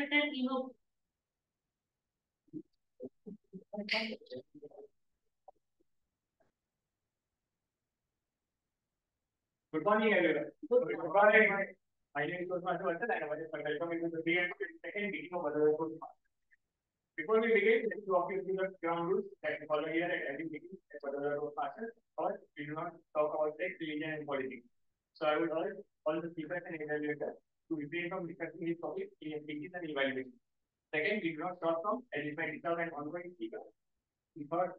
Good morning, everyone. Good morning. My name is Usman Vasan and I was welcome to the second meeting of Earth Before we begin, let me walk you through the ground rules that we follow here at every meeting at Mother Earth Masters. First, we do not talk about sex, religion, and politics. So I would urge all the speakers and evaluators to refrain from discussing these topics in speeches and evaluation. Second, we do not stop from identifying disturb and ongoing speakers. Third,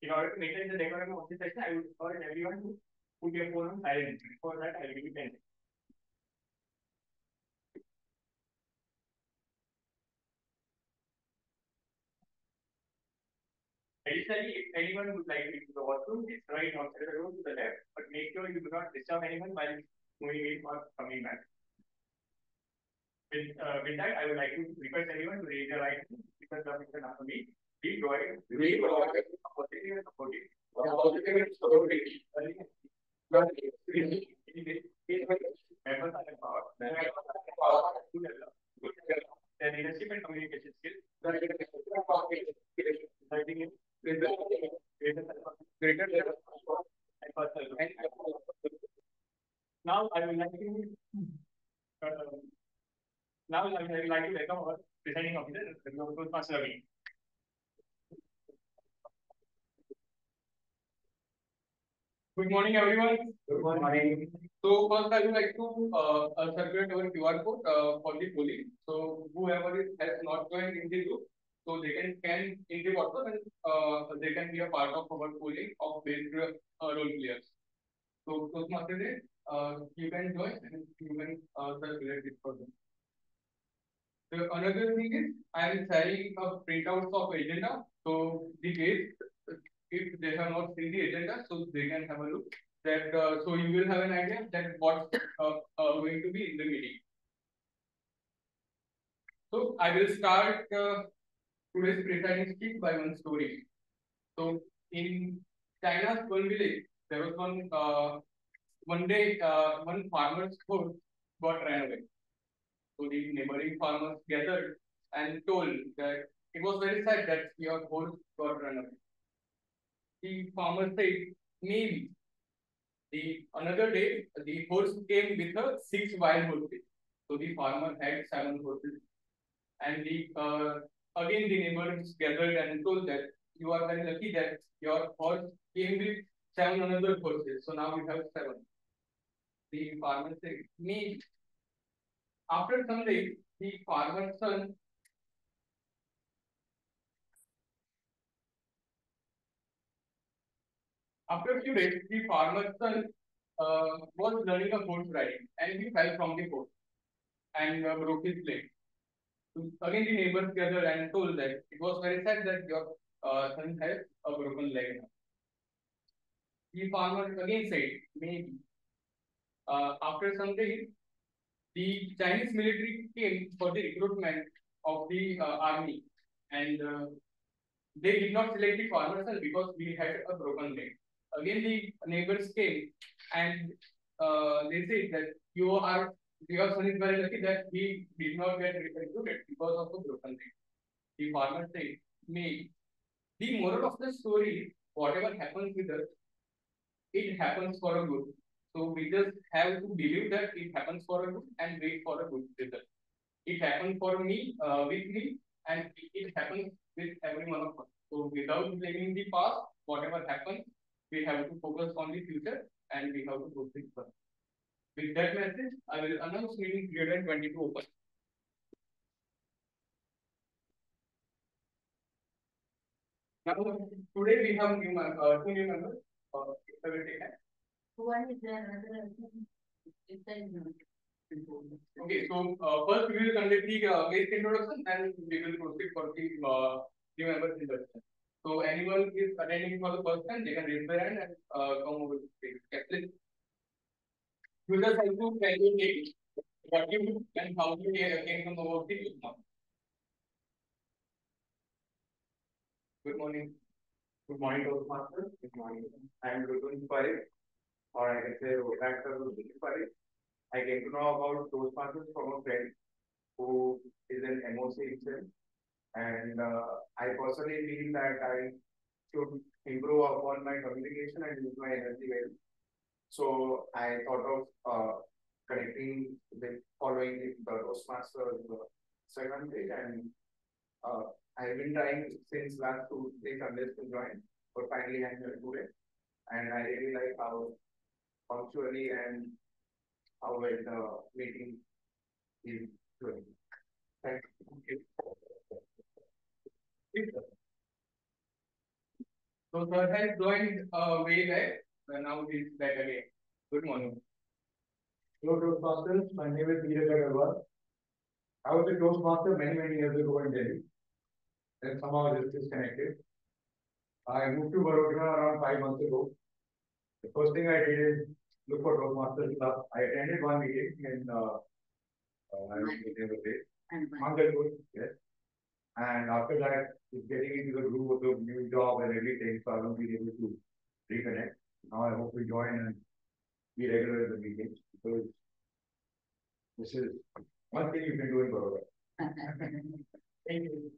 in order to maintain the decorum of this session, I would urge everyone to put your phone on silent. For that, I will you 10 Additionally, if anyone would like to use the washroom, it's right outside the room to the left, but make sure you do not disturb anyone while moving in or coming back. With, uh, with that, I would like to request everyone to raise their right because the after me. We provide, we provide a positive and supportive, a positive and supportive. Members are empowered. Their leadership and communication skills. Resulting in greater level and personal. Now I would like to uh, now I would like to welcome our presiding officer, Dr. Master Ravi. Good morning, everyone. Good morning. So first, I would like to uh, uh, circulate our QR code uh, for the polling. So whoever is, has not joined in the group, so they can scan in the WhatsApp and uh, they can be a part of our polling of based uh, role players. So Toastmaster, uh, you can join and you can uh, circulate it for them. The another thing is I am sharing a printouts of agenda. So the case if they have not seen the agenda, so they can have a look. That uh, so you will have an idea that what's uh, uh, going to be in the meeting. So I will start uh, today's presiding speech by one story. So in China's one village, there was one uh, one day uh, one farmer's horse got ran away. So the neighboring farmers gathered and told that it was very sad that your horse got run away. The farmer said, maybe. The another day, the horse came with a six wild horses. So the farmer had seven horses. And the uh, again the neighbors gathered and told that you are very lucky that your horse came with seven another horses. So now you have seven. The farmer said, maybe. After days, the farmer's son After a few days, the farmer's son uh, was learning a horse riding and he fell from the horse and uh, broke his leg. So again, the neighbors gathered and told that it was very sad that your uh, son has a broken leg now. The farmer again said, maybe. Uh, after some days, the Chinese military came for the recruitment of the uh, army and uh, they did not select the farmer son because we had a broken leg again the neighbors came and uh, they said that you are your son is very lucky that he did not get recruited because of the broken leg. The farmer said, me. The moral of the story whatever happens with us, it happens for a good. So we just have to believe that it happens for a good and wait for a good result. It happened for me, uh, with me, and it, happens with every one of us. So without blaming the past, whatever happens, we have to focus on the future and we have to go things further. With that message, I will announce meeting 322 open. Now, today we have new, uh, two new members. Uh, Okay, so uh, first we will conduct the uh, introduction and we will proceed for the uh, new members introduction. So anyone is attending for the first time, they can raise their hand and uh, come over to the. You just have to tell your name, what you do and how you the youth. Good morning. Good morning, Toastmasters. Good morning. I am Rukun Parekh, or I can say Rotaxer Rukun Parekh. I came to know about Toastmasters from a friend who is an MOC itself. And uh, I personally feel that I should improve upon my communication and use my energy well. So I thought of uh, connecting with following the Toastmasters uh, Instagram page and uh, I've been trying since last two, three Sundays to join, but finally I'm here today. And I really like how punctually and how well the meeting is going. Thank you. So sir has joined uh way back, but now he's back again. Good morning. Hello Toastmasters, my name is Neeraj Agarwal. I was a Toastmaster many, many years ago in Delhi. Then somehow just disconnected. I moved to Baroda around five months ago. The first thing I did is look for Toastmasters club. I attended one meeting in, uh, uh, I don't know the name of it, And Mangalore, yes. And after that, it's getting into the groove of the new job and everything, so I won't be able to reconnect. Now I hope we join and be regular in the meetings, because this is one thing you can do in Baroda. Thank you.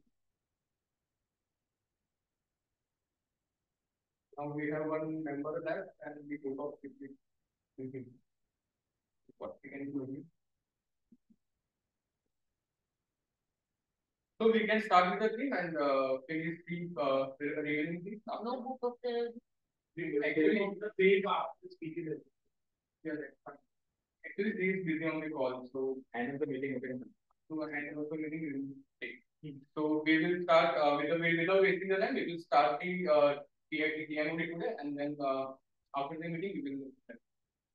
Now we have one member left and we go up with with What we can do. So we can start with the thing and uh can you speak uh revealing things? No book of the, Actually, the page after speaking is. Yeah, that's fine. Actually, he is busy on the call, so End of the meeting, can. to hand over the meeting, we will take. So we will start uh with the, without wasting the time, we will start the uh TIT TMOD today and then uh after the meeting, we will.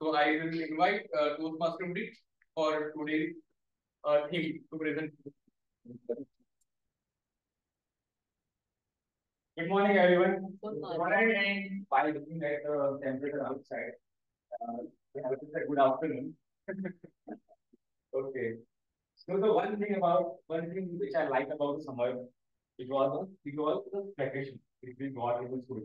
So I will invite uh Toastmaster for today's uh theme to present. Good morning, everyone. Good morning. By looking at the temperature outside, uh, we have say good afternoon. Okay. So the one thing about, one thing which I like about the summer, it was, it was the vacation, got in the school.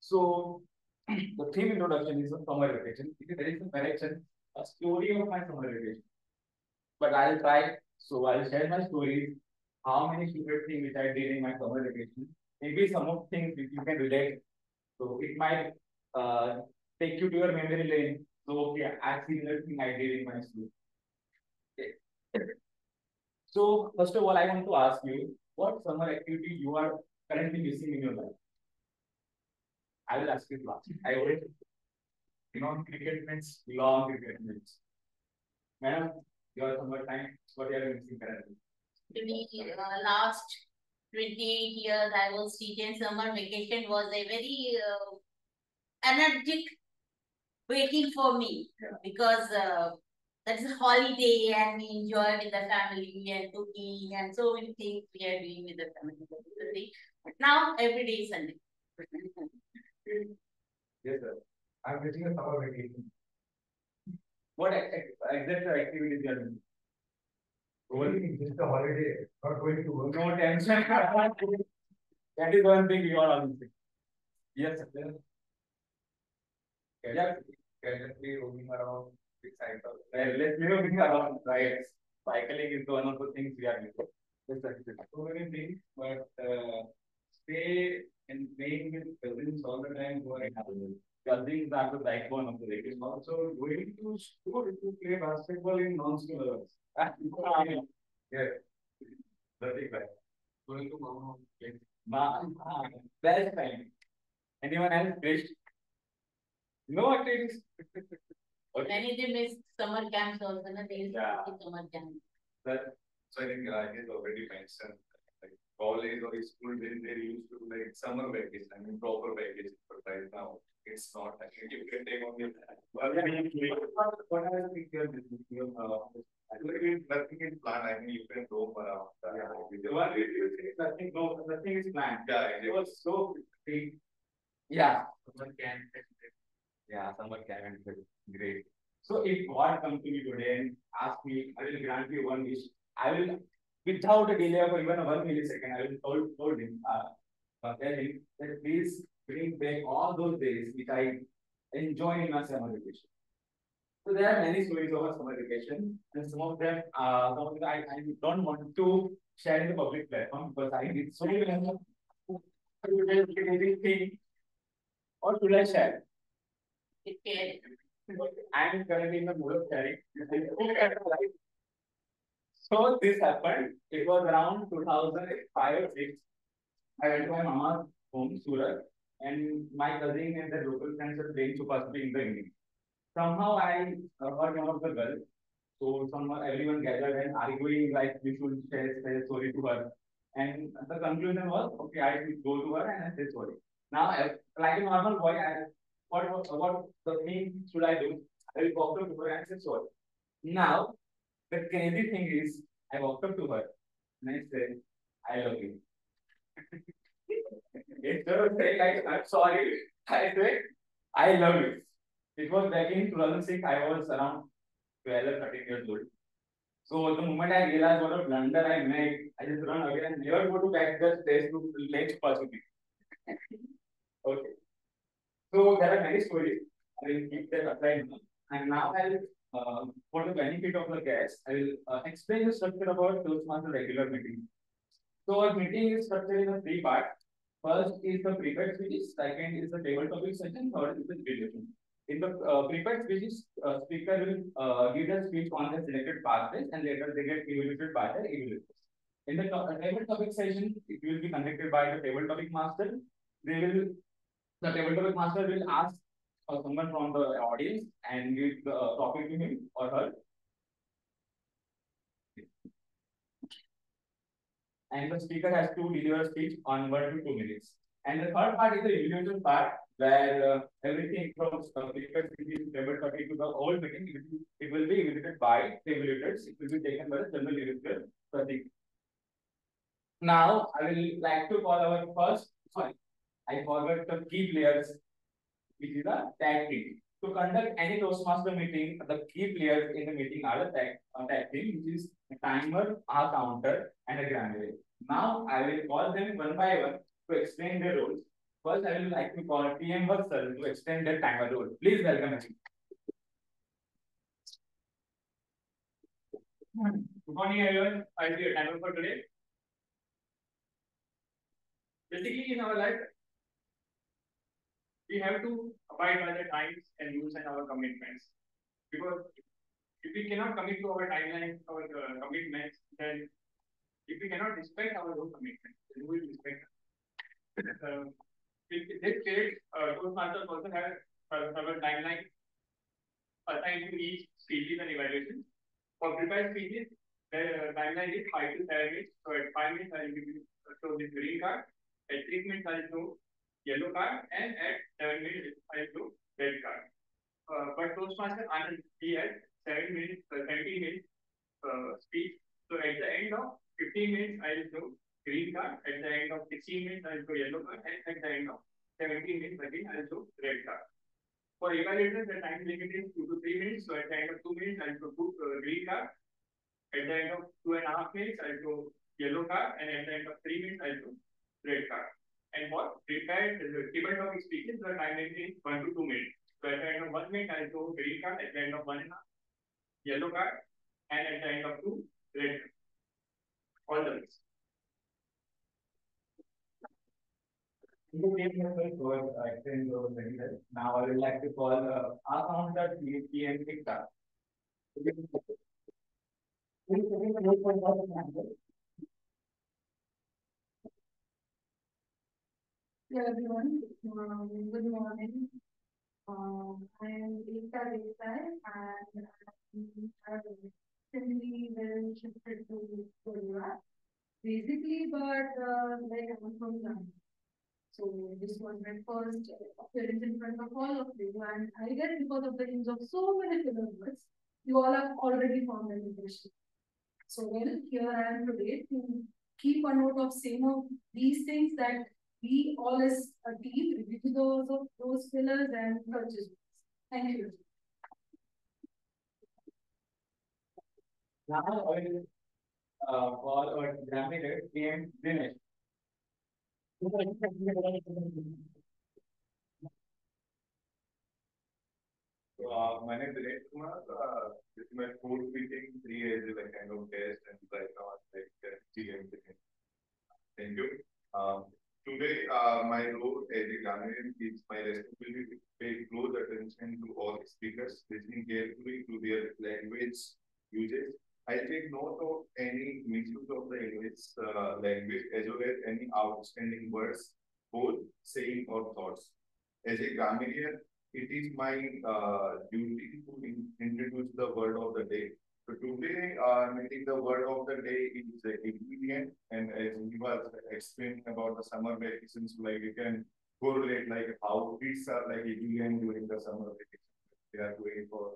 So the theme introduction is a summer vacation. It is there is a direction, a story of my summer vacation. But I'll try, so I'll share my stories, how many stupid things which I did in my summer vacation. Maybe some of things which you can relate. So it might uh take you to your memory lane. So okay, I've seen that thing I did in my school. So first of all, I want to ask you, what summer activity you are currently missing in your life? I will ask you last. I will. Non cricket means long cricket means. Madam, your summer time, what are you are missing currently? to me, uh, last twenty-eight years, I was teaching summer vacation was a very, uh, energetic waiting for me. Yeah. Because, uh, that's a holiday and we enjoy with the family and cooking and so many things we are doing with the family. But now, every day is Sunday. Yes, sir. I'm getting a summer vacation. What ex- ex- exact activities you are doing? Only just a holiday, not going to work. No tension. That is one thing we all are missing. Yes, sir. Yeah, Casually roaming around with cycle. let's move it around, right? Cycling is one of the things we are doing. So many things, but uh, stay and playing with cousins all the time who are in Cousins are the backbone of the vacation. Also going to school to play basketball in non-school hours. Yeah. Nothing bad. Going to mama. place. Ma, ah, best time. Anyone else, Krish? No activities? Okay, Many they miss summer camps also, na, they used Yeah. do summer camp. that, So I think I has already mentioned, like college or school, they, they used to like summer vacation, I mean proper vacation, but right now, it's not, I think you can take only. Well, I mean, what, what I think you're, you're, uh, nothing is planned, I mean, you can roam around. Yeah. with the your- you think nothing, no, nothing is planned. Yeah, It was so free. Yeah. Someone can. Yeah, summer camp and trip. Great. So if God come to me today and ask me, I will grant you one wish, I will, without a delay of even one millisecond, I will told, told him, uh, tell him that please bring back all those days which I enjoy in my summer vacation. So there are many stories of summer vacation, and some of them, uh, some of them I, I don't want to share in the public platform because I need so many thing. Or should I share? Okay. I'm currently in the mood of sharing. So this happened. It was around 2005 or 6. I went to my mama's home, Surat, and my cousin and the local friends were playing Chupa Chupi in the evening. Somehow I uh, heard one of the girls. So someone, everyone gathered and arguing like we should share, share story to her. And the conclusion was, okay, I should go to her and I say sorry. Now, like a normal boy, I, what, what, the thing should I do? I will walk up to her and say sorry. Now, the crazy thing is, I walked up to her and I said, I love you. Instead of saying like, I'm sorry, I said, I love you. It was back in 2006, I was around 12 or 13 years old. So the moment I realized what a blunder I made, I just run away and never go to back the stairs to pursue me. okay. So there are many stories. I will keep that aside now. And now I will, uh, for the benefit of the guests, I will uh, explain the structure about Toastmaster regular meeting. So our meeting is structured in three parts. First is the prepared speeches, second is the table topic session, third is the discussion. In the uh, prepared speeches, uh, speaker will uh, give the speech on the selected pathways and later they get evaluated by the evaluators. In the to table topic session, it will be conducted by the table topic master. They will, the table topic master will ask uh, someone from the audience and give the topic to him or her. And the speaker has to deliver a speech on one to two minutes. And the third part is the evaluation part, where uh, everything from uh, speaker speech table topic to the whole meeting, it will, it will be evaluated by the evaluators. It will be taken by the general evaluator, Pratik. Now, I will like to call our first, sorry, I forgot the key players, which is a tag team. To conduct any Toastmaster meeting, the key players in the meeting are the tag, uh, tag team, which is a timer, a counter, and a granule. Now, I will call them one by one to explain their roles. First, I will like to call TM Vatsal to explain their timer role. Please welcome him. Good morning, everyone. I'll be your timer for today. Basically, in our life, we have to abide by the times and rules and our commitments. Because if we cannot commit to our timelines, our uh, commitments, then if we cannot respect our own commitments, then who will respect? Uh, in this case, uh, Toastmasters also have uh, our timeline assigned to each speeches and evaluations. For prepared speeches, the uh, timeline is 5 to 7 minutes. So at 5 minutes, I will give you show this green card. At 6 minutes, I will show yellow card. And at 7 minutes, I will red card. Uh, but Toastmaster Anand, he has 7 minutes, uh, 17 minutes uh, speech. So at the end of 15 minutes, I show green card. At the end of 16 minutes, I show yellow card. And at the end of 17 minutes, again, I show red card. For evaluators, the time limit is 2 to 3 minutes. So at the end of 2 minutes, I show uh, green card. At the end of two and a half minutes, I'll show yellow card, and at the end of three minutes, I'll show red card. And for prepared table topic speeches, the time limit is one to two minutes. So at the end of one minute, I'll show green card, at the end of one and a half, yellow card, and at the end of two, red card. All the ways. Now I would like to call uh, our founder, PM Tikta. Hello everyone, um, good morning. Um, I am Ekta Desai and I recently been shifted to Gujarat. Basically, but uh, like I'm from Ghana. So this was my first appearance in front of all of you and I guess because of the use of so many films, you all have already formed an impression. So well, here I am today to keep a note of same of these things that we all as a team review those of those pillars and purchase. Thank you. Now I will uh, call our examiner, TM Dinesh. So, uh, my name is Dinesh Kumar. Uh, this is my fourth meeting, three years is like kind of test and right now I'm like uh, GM. Thank you. Um, today, uh, my role as a grammarian is my responsibility to pay close attention to all speakers, listening carefully to their language uses. I take note of any misuse of the English uh, language as well as any outstanding words, both saying or thoughts. As a grammarian, it is my uh, duty to introduce the word of the day. So today, uh, I think the word of the day is uh, ingredient, and as he was explaining about the summer vacations, like you can correlate like how kids are like ingredient during the summer vacation. They are going for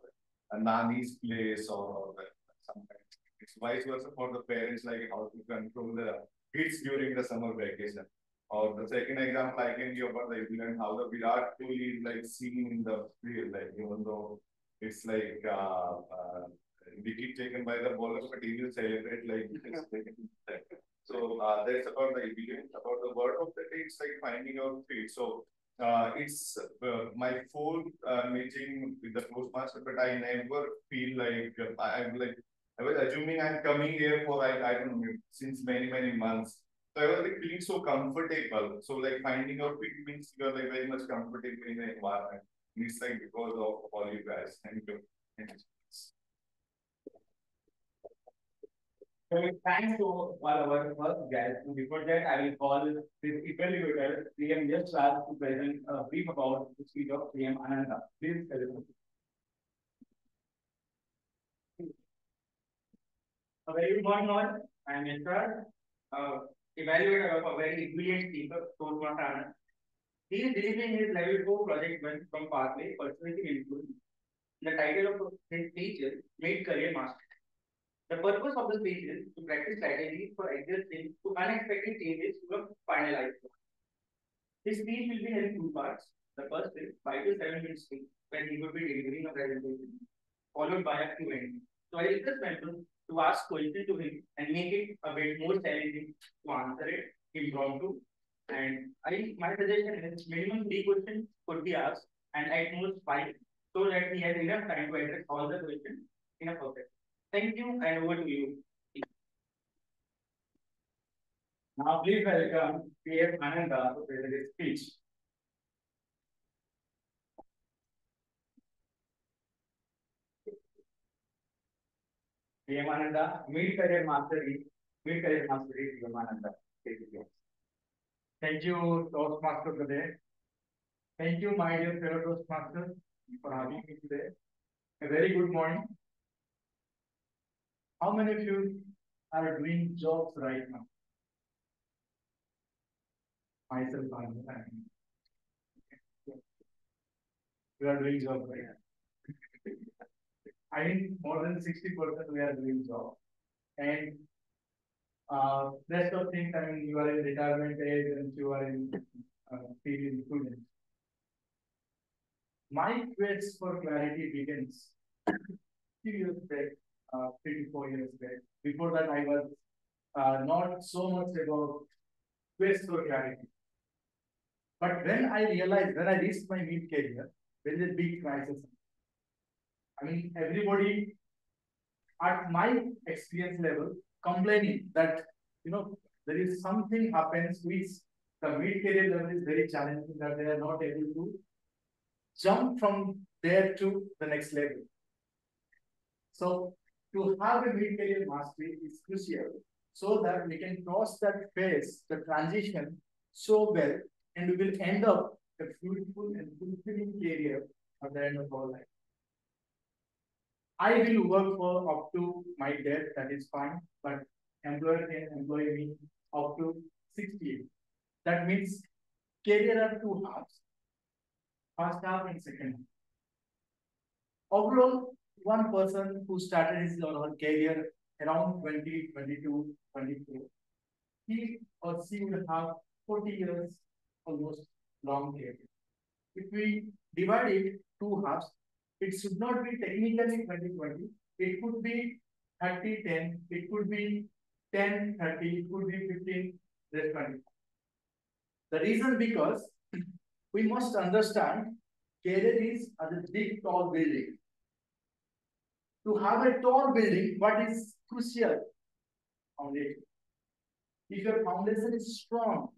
a nanny's place or like sometimes it's vice versa for the parents, like how to control the kids during the summer vacation. Or the second example I can give about the event, how the Virat Kohli is like seen in the field, like even though it's like uh, uh, wicket taken by the bowlers, but he will celebrate like. So uh, that's about the event. About the word of the day, it's like finding out feet. So uh, it's uh, my fourth uh, meeting with the Toastmaster, but I never feel like uh, I'm like I was assuming I'm coming here for like I don't know since many many months. So I was like feeling so comfortable. So like finding out it means you're like very much comfortable in the environment. And it's like because of all you guys. Thank you. Thank you. So thanks to all our first guests. Before that, I will call this evaluator, just asked to present a brief about the speech of TM Ananda. Please present. A very good morning all. I am Mr. Uh, evaluator of a very brilliant speaker, Toastmaster Anand. He is delivering his level four project one from Pathway, Personality Improvement. The title of his speech is Made Career Master. The purpose of the speech is to practice strategies for adjusting to unexpected changes to a finalized. This speech will be in two parts. The first is five to seven minutes speech, when he will be delivering a presentation, followed by a Q&A. So I request members to ask questions to him and make it a bit more challenging to answer it impromptu. And I my suggestion is minimum three questions could be asked and at most five so that he has enough time to address all the questions in a perfect. Thank you and over to you. Now please welcome PM Ananda to present his speech. PM Ananda, Mid Career Mastery, Mid Career Mastery, PM Ananda. Thank you, Toastmaster today. Thank you, my dear fellow Toastmasters, for having me today. A very good morning. How many of you are doing jobs right now? Myself, I'm. We are doing jobs right now. I think more than sixty percent we are doing job. And uh, rest of things, I mean, you are in retirement age and you are in, uh, feeling student. My quest for clarity begins few uh, three to four years back. Before that, I was, uh, not so much about quest for clarity. But when I realized, when I reached my mid career, there is a big crisis. I mean, everybody at my experience level complaining that, you know, there is something happens which the mid-career level is very challenging that they are not able to jump from there to the next level. So to have a mid-career mastery is crucial so that we can cross that phase, the transition so well, and we will end up a fruitful and fulfilling career at the end of our life. I will work for up to my death, that is fine, but employer can employ me up to sixty. That means career are two halves. First half and second. half. Overall, one person who started his or her career around 20, 22, 24, he or she will have forty years almost long career. If we divide it two halves, it should not be technically 2020, it could be 30, 10, it could be 10, 30, it could be 15, rest 20. The reason because we must understand career is a big tall building. To have a tall building, what is crucial? Foundation. If your foundation is strong,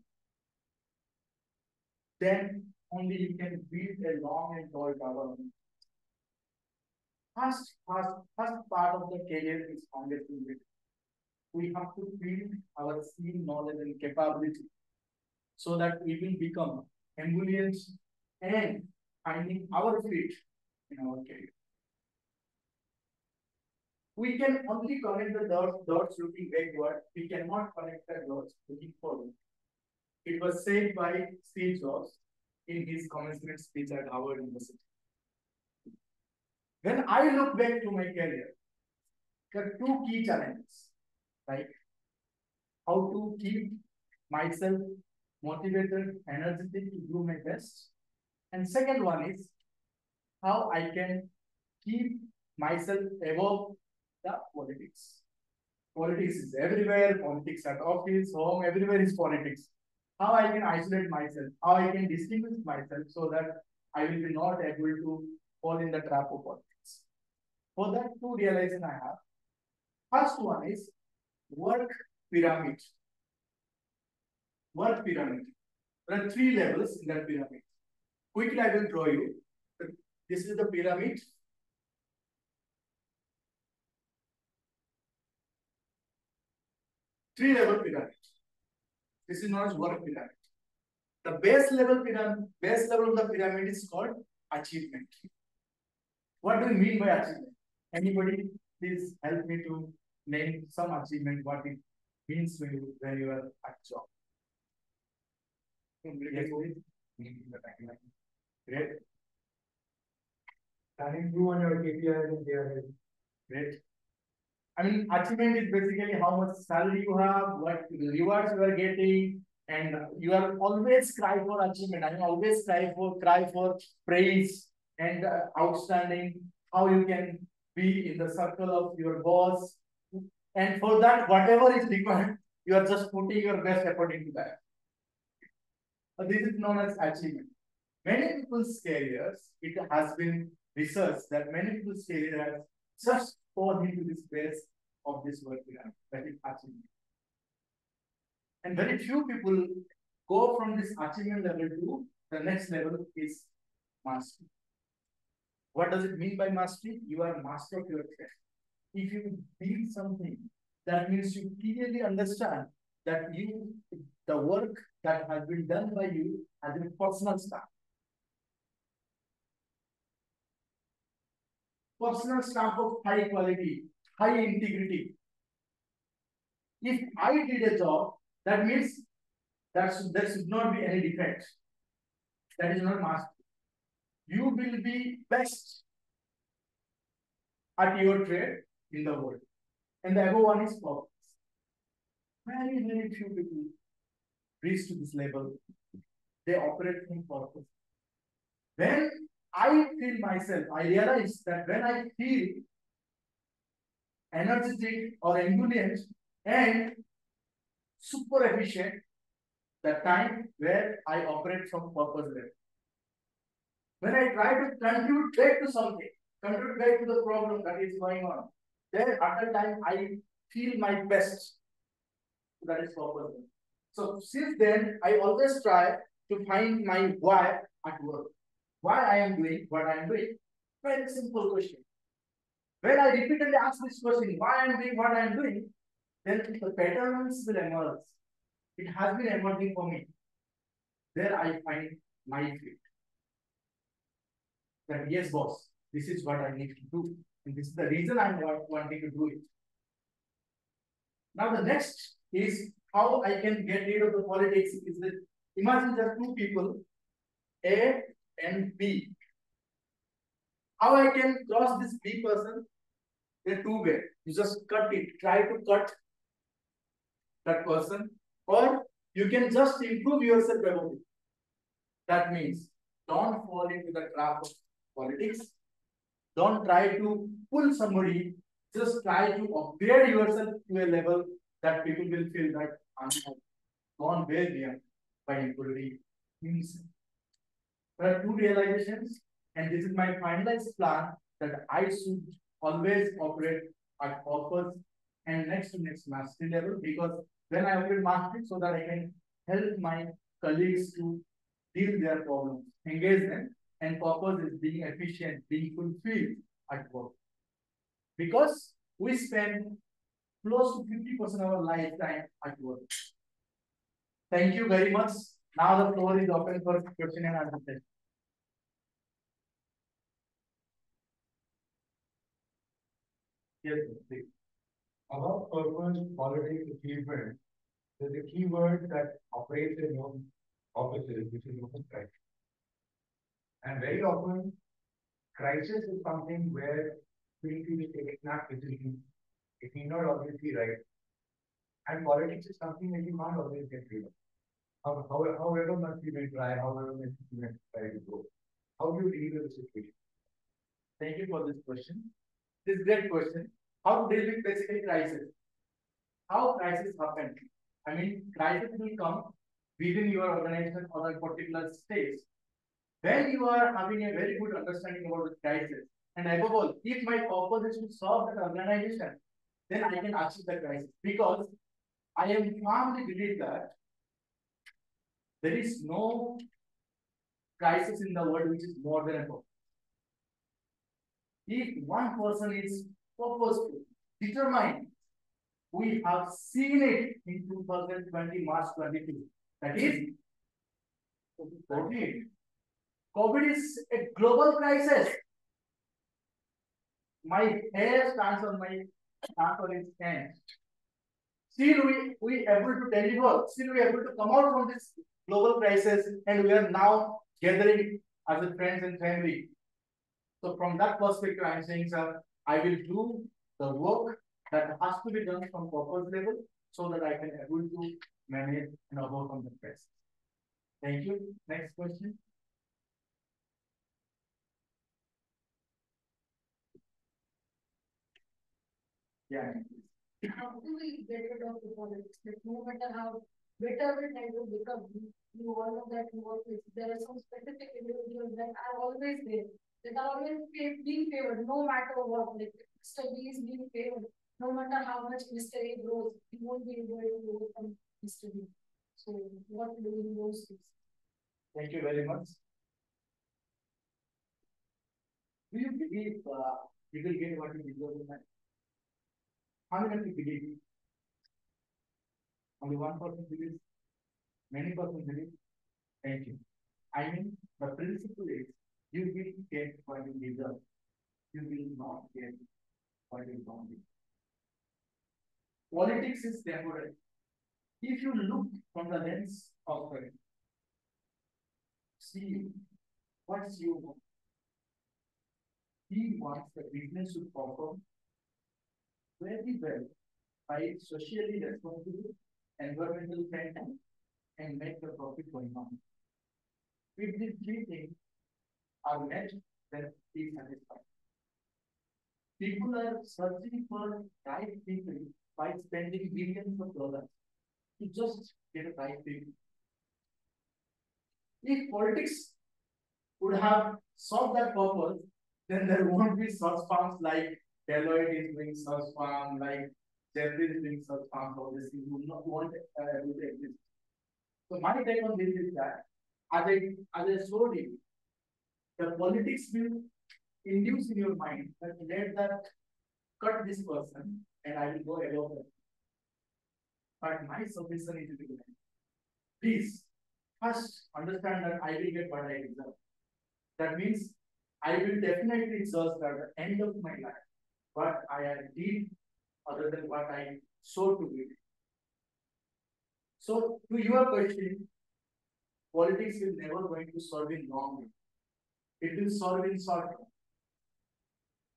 then only you can build a long and tall tower. First, first, first part of the career is foundation building. We have to build our skill, knowledge, and capability so that we will become ambulance and finding our feet in our career. We can only connect the dots, dots looking backward. We cannot connect the dots looking forward. It was said by Steve Jobs in his commencement speech at Harvard University. When I look back to my career, there are two key challenges, right? How to keep myself motivated, energetic to do my best. And second one is how I can keep myself above the politics. Politics is everywhere, politics at office, home, everywhere is politics. How I can isolate myself, how I can distinguish myself so that I will be not able to fall in the trap of politics. For that, two realization I have. First one is work pyramid. Work pyramid. There are three levels in that pyramid. Quickly, I will draw you. This is the pyramid. Three level pyramid. This is known as work pyramid. The base level pyramid, base level of the pyramid is called achievement. What do you mean by achievement? Anybody, please help me to name some achievement, what it means when you, when you are at job. Yes. Great. Can improve on your KPIs and. Great. I mean, achievement is basically how much salary you have, what rewards you are getting, and you are always cry for achievement. I mean, always cry for cry for praise and uh, outstanding. How you can be in the circle of your boss, and for that, whatever is required, you are just putting your best effort into that. This is known as achievement. Many people's careers, it has been researched that many people's career has just fall into this base of this work pyramid, that is achievement. And very few people go from this achievement level to the next level is mastery. What does it mean by mastery? You are master of your craft. If you build something, that means you clearly understand that you, the work that has been done by you has a personal staff. Personal staff of high quality, high integrity. If I did a job, that means that there should not be any defect. That is not mastery. You will be best at your trade in the world. And the other one is purpose. Very, very few people reach to this level. They operate from purpose. When I feel myself, I realize that when I feel energetic or ebullient and super efficient, the time where I operate from purpose level. When I try to contribute back to something, contribute back to the problem that is going on, then at the time I feel my best. That is purpose. So since then, I always try to find my why at work. Why I am doing what I am doing. Very simple question. When I repeatedly ask this question, why I am doing what I am doing, then the patterns will emerge. It has been emerging for me. There I find my fit. That yes, boss, this is what I need to do. And this is the reason I'm wanting to do it. Now the next is how I can get rid of the politics is that imagine there are two people, A and B. How I can cross this B person? There are two ways. You just cut it, try to cut that person, or you can just improve yourself about it. That means don't fall into the trap of politics. Don't try to pull somebody, just try to upgrade yourself to a level that people will feel that I'm gone way beyond by improving himself. There are two realizations. And this is my finalized plan that I should always operate at purpose and next to next mastery level because when I operate mastery so that I can help my colleagues to deal their problems, engage them, and purpose is being efficient, being fulfilled at work. Because we spend close to 50% of our lifetime at work. Thank you very much. Now the floor is open for question and answer session. Yes. About purpose, quality, achievement, there's a key word that operates in your offices, which is open crisis. And very often, crisis is something where need to take a snap decision. It may not always be right. And politics is something that you can't always get rid of. How- However, much you may try, however much you may try to go. How do you deal with the situation? Thank you for this question. This great question. How to deal with basically crisis? How crisis happen? I mean, crisis will come within your organization or a particular stage. When you are having a very good understanding about the crisis, and above all, if my purpose is to solve that organization, then I can achieve the crisis because I am firmly believe that there is no crisis in the world which is more than a purpose. If one person is purposeful, determined, we have seen it in two thousand twenty, March twenty-two. That is COVID. COVID is a global crisis. My hair stands on my, stands on its hand. Still, we, we able to deliver, still we able to come out from this global crisis and we are now gathering as a friends and family. So from that perspective, I'm saying, sir, I will do the work that has to be done from purpose level so that I can able to manage and overcome the crisis. Thank you. Next question. Yeah. How do we get rid of the politics? No matter how better try to become, you all know that in workplace, there are some specific individuals that are always there. That are always being favored, no matter what, like Mr. B is being favored. No matter how much Mr. A grows, he won't be able to overcome Mr. B. So what do those things? Thank you very much. Do you believe uh, you will get what you deserve in life? How many of you believe? Only one person believes, many persons believe. Thank you. I mean, the principle is you will get what you deserve. You will not get what you don't deserve. Politics is temporary. If you look from the lens of it, see what's you want. He wants the business to perform very well by socially responsible, environmental friendly, and make the profit going on. If these three things are met, then he is satisfied. People are searching for right people by spending billions of dollars to just get a right people. If politics would have solved that purpose, then there won't be search farms like Deloitte is doing search farm, like Jeffrey is doing search farm, obviously, you would not want uh, to exist. So my take on this is that, as I, as I showed you, the politics will induce in your mind that let that cut this person and I will go above them. But my submission is to Please, first understand that I will get what I deserve. That means I will definitely search at the end of my life what I did other than what I so to it. So to your question, politics will never going to solve in long run. It will solve in short run.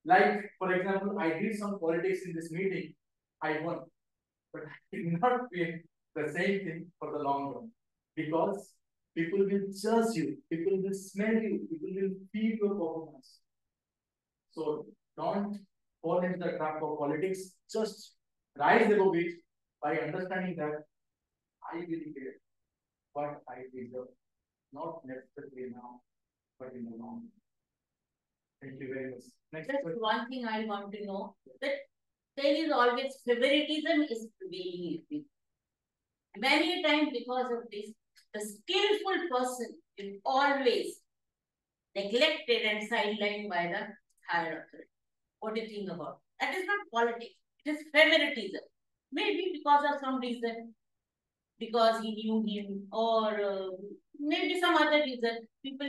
Like, for example, I did some politics in this meeting, I won. But I did not win the same thing for the long run. Because people will judge you, people will smell you, people will feel your performance. So don't fall into the trap of politics, just rise above it by understanding that I will get what I deserve, not necessarily now, but in the long run. Thank you very much. Next Just question. one thing I want to know, that there is always favoritism is prevailing in people. Many a times because of this, the skillful person is always neglected and sidelined by the higher authority. What you think about? That is not politics, it is favoritism. Maybe because of some reason, because he knew him, or uh, maybe some other reason, people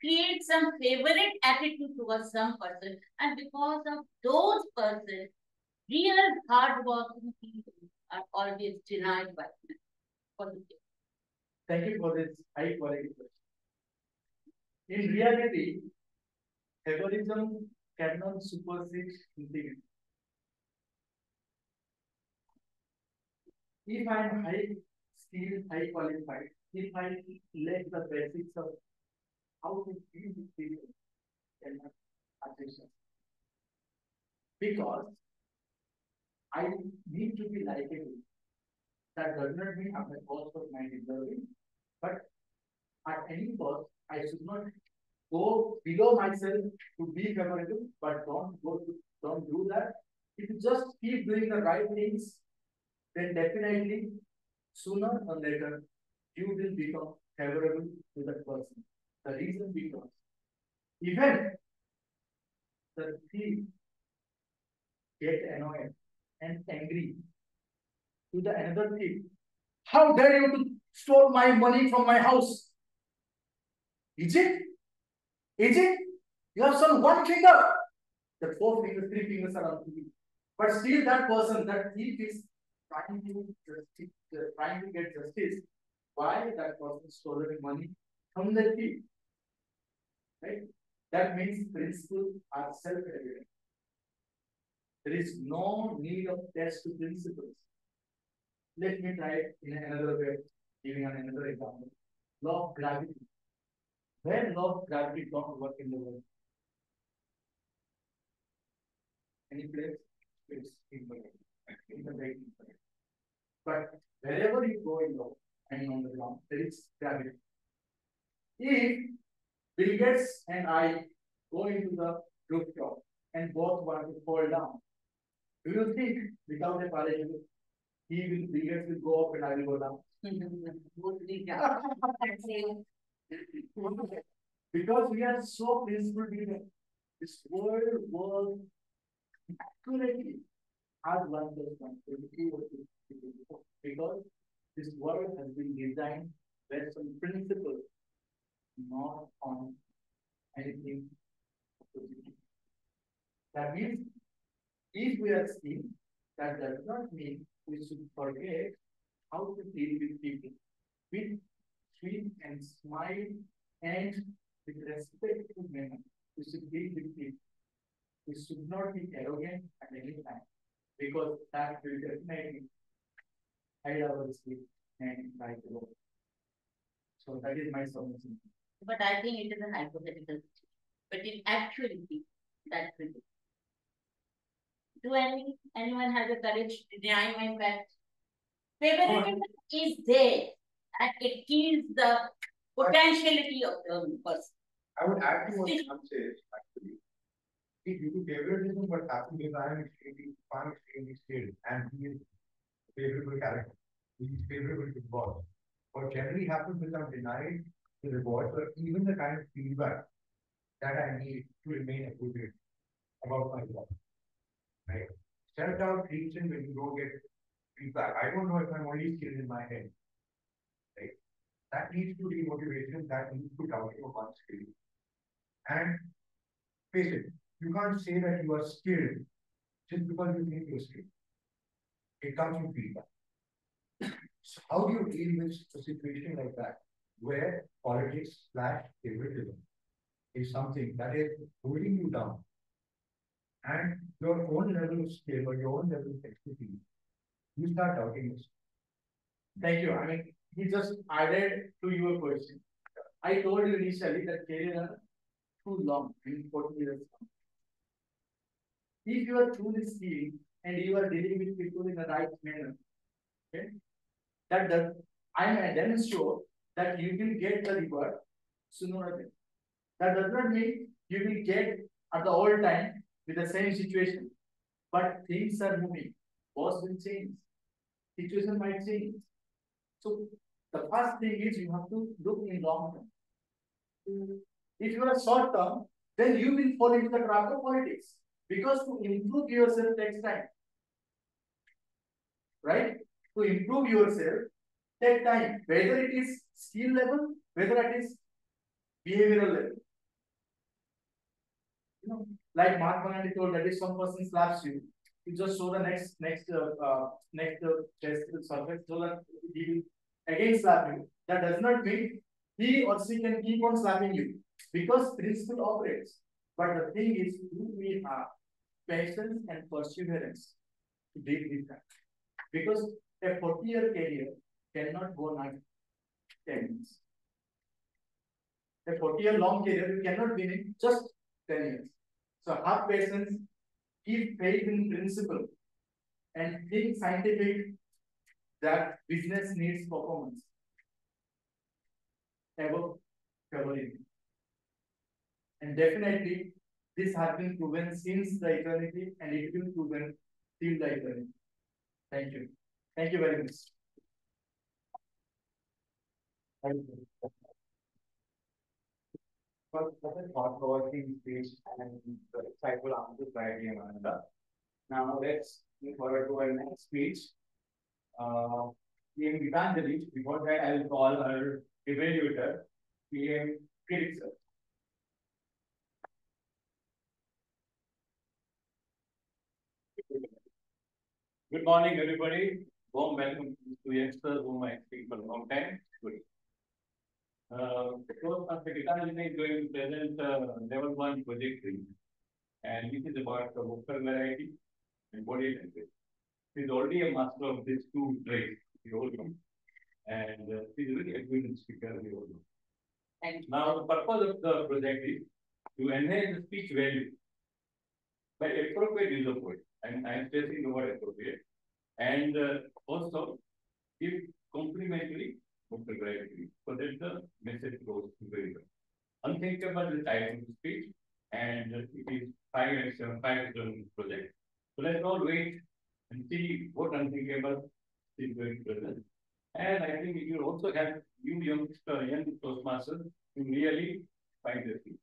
create some favorite attitude towards some person, and because of those persons, real hardworking people are always denied by them. Thank you for this high quality question. In reality, favorism cannot supersede integrity. If I am high skilled, high qualified, if I lack the basics of how to with people, cannot attention. Because I need to be likable. That does not mean at the cost of my deserving, but at any cost, I should not go below myself to be favorable, but don't go to, don't do that. If you just keep doing the right things, then definitely sooner or later you will become favorable to that person. The reason because even the thief get annoyed and angry to the another thief. How dare you to stole my money from my house? Is it? Is it? You have some one finger. The four fingers, three fingers are on you. But still that person, that thief is trying to justice, uh, trying to get justice. Why that person stolen money from the thief? Right? That means principles are self-evident. There is no need of test to principles. Let me try it in another way, giving another example. Law of gravity. Where law of gravity don't work in the world? Any place? It's infinite. Infinite, infinite. But wherever you go in law and on the ground, there is gravity. If Bill Gates and I go into the rooftop and both want to fall down, do you think without a parachute, he will, Bill Gates will go up and I will go down? Because we are so principled beings, this world was accurately as one plus one. Because this world has been designed based on principles, not on anything. That means if we are seeing, that does not mean we should forget how to deal with people with sweet and smile and with respect to manner. We should be with people. We should not be arrogant at any time because that will definitely hide our sleep and try to go. So that is my submission. But I think it is a hypothetical. But in actuality, that will be. Do any, anyone have the courage to deny my fact? Favoritism is there and it kills the potentiality of the person. I would add to what Sam says, actually. See, due to favoritism, what happens is I am extremely, am extremely skilled and he is a favorable character. He is favorable to the boss. What generally happens is I'm denied the rewards or even the kind of feedback that I need to remain accurate about my job. Right? Self-doubt creeps in when you don't get feedback. I don't know if I'm only skilled in my head. That leads to demotivation, that leads to doubting of one's skill. And face it, you can't say that you are skilled just because you think you're skilled. It comes from feedback. So how do you deal with a situation like that, where politics slash favoritism is something that is holding you down? And your own level of skill or your own level of expertise, you start doubting yourself. Thank you. I mean, he just added to your question. I told you initially that career are too long, mean, 40 years. long. If you are truly skilled and you are dealing with people in the right manner, okay, that does, I am then sure that you will get the reward sooner or later. That does not mean you will get at the old time with the same situation. But things are moving. Boss will change. Situation might change. So the first thing is you have to look in long term. If you are short term, then you will fall into the trap of politics. Because to improve yourself takes time. Right? To improve yourself take time, whether it is skill level, whether it is behavioral level. You know, like Mahatma Gandhi told that if some person slaps you, you just show the next next uh, uh, next uh, test surface so that he will again slap you. That does not mean he or she can keep on slapping you because principle operates. But the thing is, do we have patience and perseverance to deal with that? Because a 40 year career cannot go on 10 years. A 40 year long career, you cannot win in just 10 years. So have patience, keep faith in principle, and think scientific that business needs performance. Ever covering. And definitely, this has been proven since the eternity and it will be proven till the eternity. Thank you. Thank you very much. First, what a thought-provoking speech and the insightful answers by Amanda. Now let's move forward to our next speech. Uh, PM Gitanjali, before that I will call her evaluator, PM Kirit sir. Good morning, everybody. Warm welcome to youngsters whom I speak for a long time. Good. Uh, so Mr. Gitanjali is going to present uh, level one project three. And this is about the vocal variety and body language. She's already a master of these two traits, we all know. And uh, she's a very excellent speaker, we all know. You. Now, the purpose of the project is to enhance the speech value by appropriate use of words. And I am stressing the word appropriate. And uh, also give complimentary vocal variety so that the message goes very well. Unthinkable is the title of the speech and it is five and seven, five and project. So let's all wait and see what unthinkable is going to present. And I think it will also have you young, uh, young Toastmasters to really find their feet.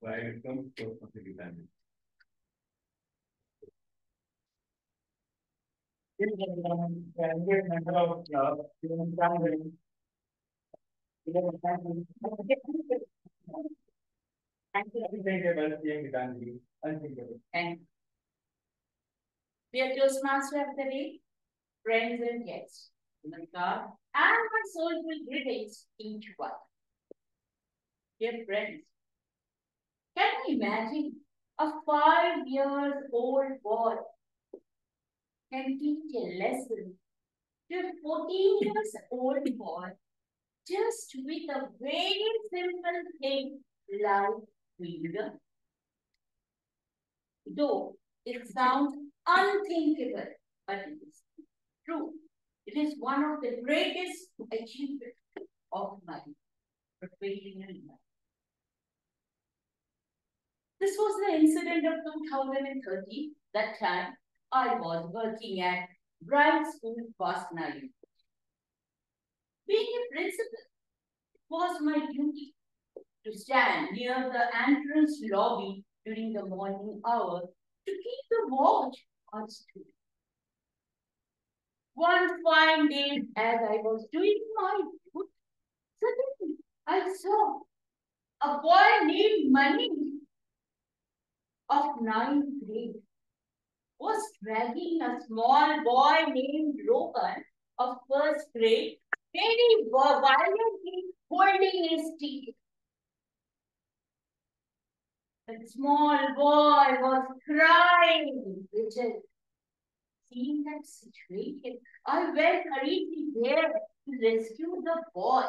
So I will come to member of uh, human. Thank you. Unthinkable, PM Unthinkable. Thank you. Dear Toastmaster of the day, friends and guests, God, and my soulful greetings each one. Dear friends, can you imagine a five years old boy can teach a lesson to a 14 years old boy just with a very simple thing like freedom? Though it sounds unthinkable, but it is true. It is one of the greatest achievements of my professional life. This was the incident of 2030. That time, I was working at Bright School, University. Being a principal, it was my duty to stand near the entrance lobby during the morning hour to keep the watch on students. One fine day, as I was doing my duty, suddenly I saw a boy named Manish of ninth grade was dragging a small boy named Logan of first grade very violently holding his teeth. The small boy was crying, Richard. Seeing that situation, I went hurriedly there to rescue the boy.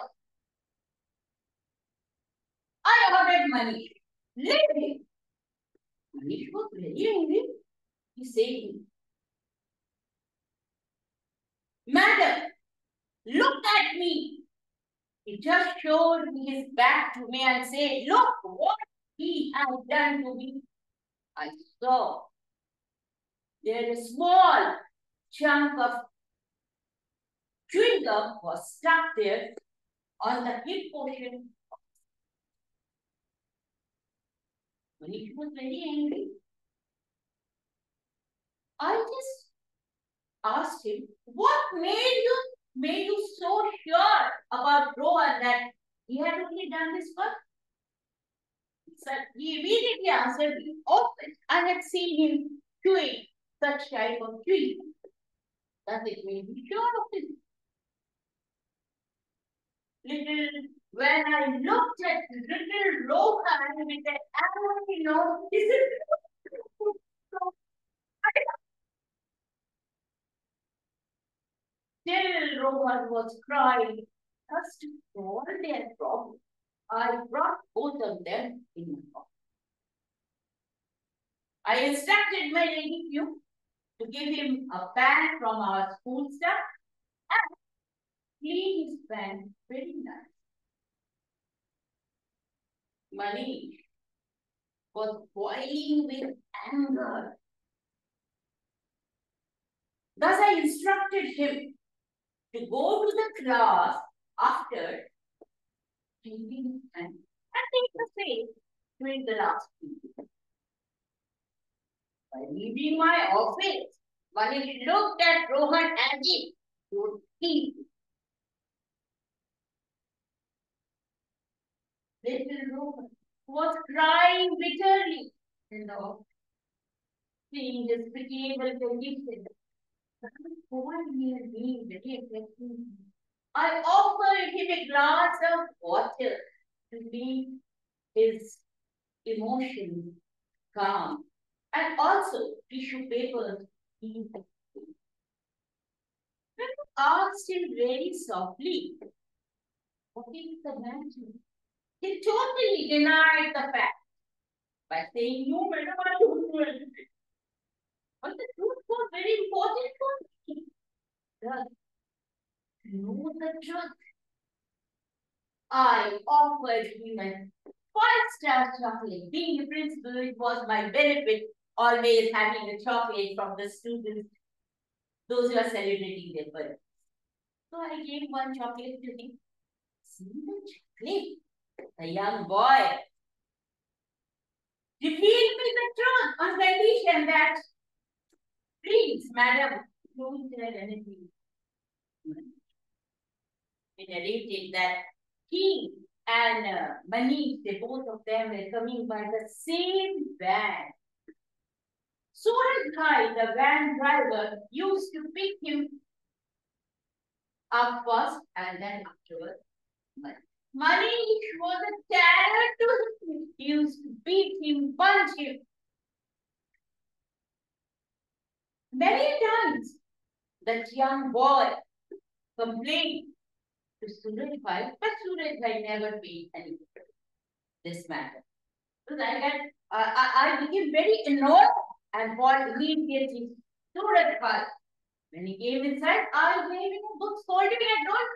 I ordered Manish. Leave him. Manish was very angry. He said, Madam, look at me. He just showed his back to me and said, Look what he had done to me. I saw there a small chunk of chewing gum was stuck there on the hip portion. He was very angry. I just asked him, what made you made you so sure about Rohan that he had only done this work? So he immediately answered often I had seen him chewing such type of tree. That it made me sure of it. Little, when I looked at little Rohan with that arrow, you know, is it Still, Rohan was crying. Just to solve their problem, I brought both of them in my pocket. I instructed my lady to give him a pan from our school stuff and clean his pan very nice. Manish was boiling with anger. Thus I instructed him to go to the class after pan and take the same during the last period. By leaving my office, Manish looked at Rohan as if to keep. Little Rohan was crying bitterly in the office, seeing his pitiable condition. Poor near being very affecting. I offered him a glass of water to make his emotions calm and also tissue papers. He asked him very softly, what is the matter? He totally denied the fact by saying, no, madam, I don't know anything. But the truth was very important for me. The, know the truth. I offered him a five-star chocolate. Being the principal, it was my benefit always having a chocolate from the students, those who are celebrating their birthday. So I gave one chocolate to him. See the chocolate? The young boy revealed me the truth on condition that, please, madam, don't tell anything. He narrated that he and uh, Manish, they both of them were coming by the same van Suraj Bhai, the van driver, used to pick him up first and then afterwards. Manish was a terror to him. He used to beat him, punch him. Many times, that young boy complained to Suraj Bhai, but Suraj Bhai never paid any this matter. Because I got, uh, I, I became very annoyed and Paul immediately at the When he came inside, I gave him a book scolding at all.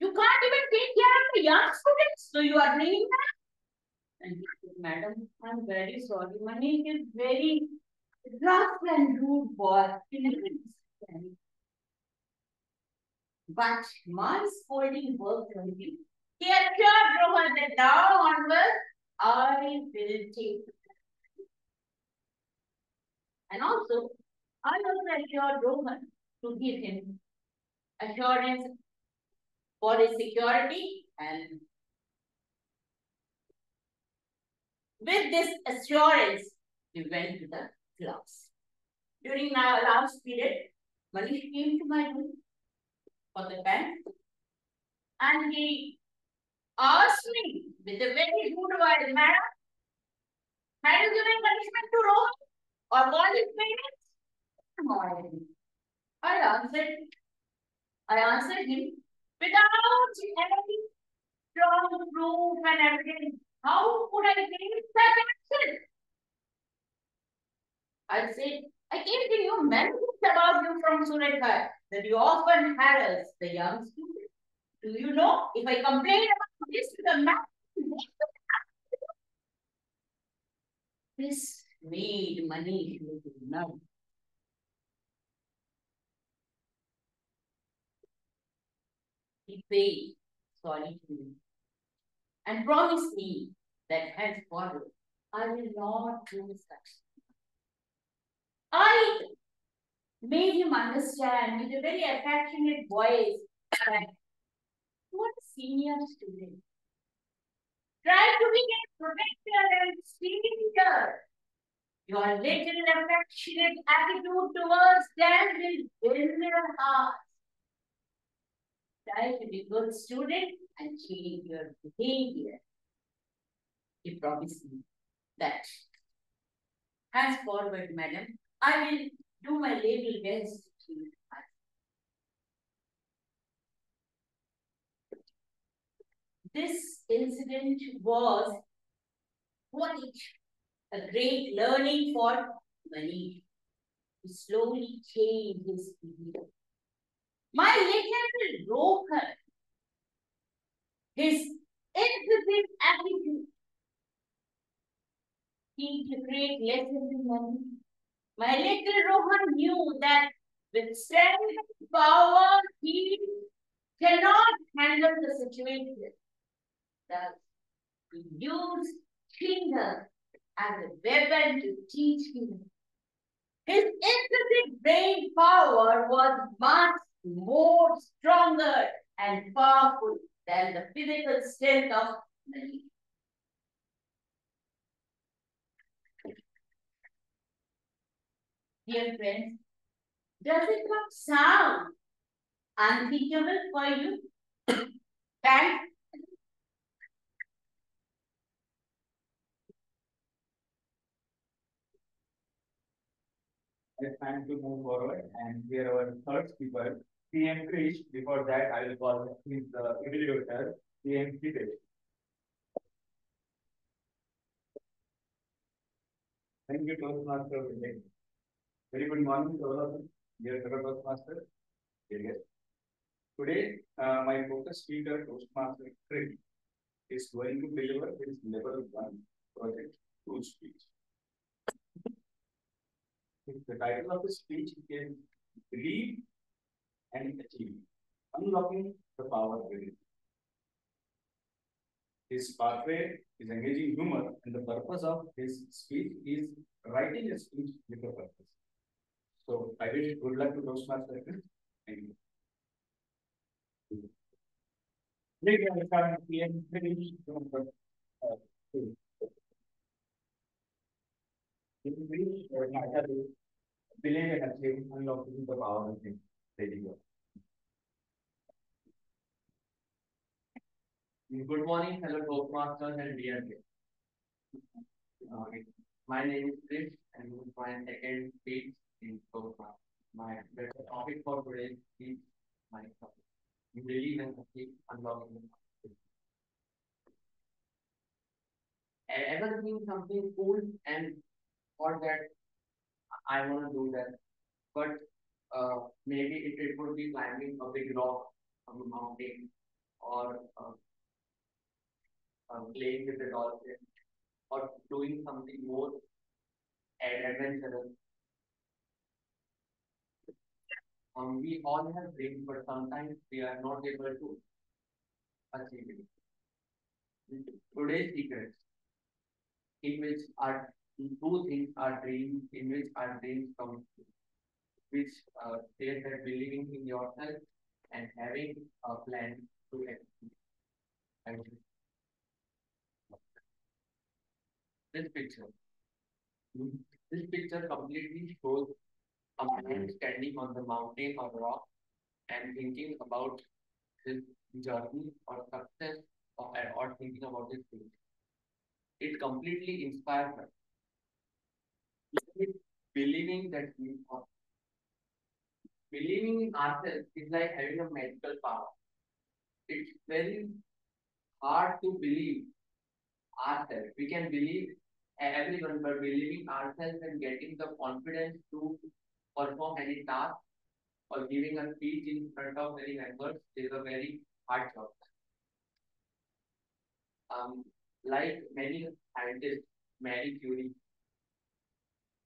You can't even take care of the young students, so you are bringing that? And he said, Madam, I'm very sorry. Manish is very rough and rude boy. He never understands. But my scolding worked on him. He assured Rohan that now onwards, I will take and also, I also assured Rohan to give him assurance for his security and with this assurance, we went to the class. During our last period, Manish came to my room for the pen and he asked me with a very good voice, Madam, had you given punishment to Rohan? or what is parents? I answered, I answered him without any strong proof and evidence. How could I take such action? I said, I to you messages about you from Bhai that you often harass the young students. Do you know if I complain about this to the master, This made Manish numb. He paid me and promised me that henceforward I will not do such. I made him understand with a very affectionate voice that what a senior student. Try to be a protector and senior. Your little affectionate attitude towards them will win their hearts. Try to be a good student and change your behavior. He promised me that henceforward, madam, I will do my to keep This incident was quite a great learning for Manish to slowly change his behavior. My little broker, his inquisitive attitude, he to create lesson in Manish. My little Rohan knew that with strength, power, he cannot handle the situation. Thus, he used finger as a weapon to teach him. His intrinsic brain power was much more stronger and powerful than the physical strength of Malik. Dear friends, does it not sound unthinkable for you? that It's time to move forward and here our third speaker, PM Krish. Before that, I will call his uh, evaluator, PM Hitesh. Thank you, Toastmaster Vijay. Very good morning to all of you, dear Toastmaster. Dear Today, uh, my focus speaker, Toastmaster Krish, is going to deliver his level one project to speech. The title of the speech is Believe and Achieve, Unlocking the Power Within. His pathway is engaging humor, and the purpose of his speech is writing a speech with a purpose. So I wish good luck to those Toastmaster. Thank you. Ladies and gentlemen, PM finish. In brief, or matter is believe and unlocking the power within. There you go. Good morning, fellow Toastmasters and dear guests. Uh, my name is Krish and my second speech in Toastmasters. My the topic for today is my topic. You believe and achieve unlocking the. Ever seen something cool and thought that I want to do that, but uh, maybe it, it would be climbing a big rock a mountain or uh, uh, playing with the dolphin or doing something more adventurous. Um, we all have dreams, but sometimes we are not able to achieve it. Today's secrets, in which our two things are dreams, in which our dreams come true, which uh, says that believing in yourself and having a plan to execute. This picture. This picture completely shows a man standing on the mountain or rock and thinking about his journey or success or, or thinking about his future. It completely inspires us. Believing that we are believing in ourselves is like having a magical power. It's very hard to believe ourselves. We can believe everyone, but believing ourselves and getting the confidence to perform any task or giving a speech in front of many members is a very hard job. Um, like many scientists, Marie Curie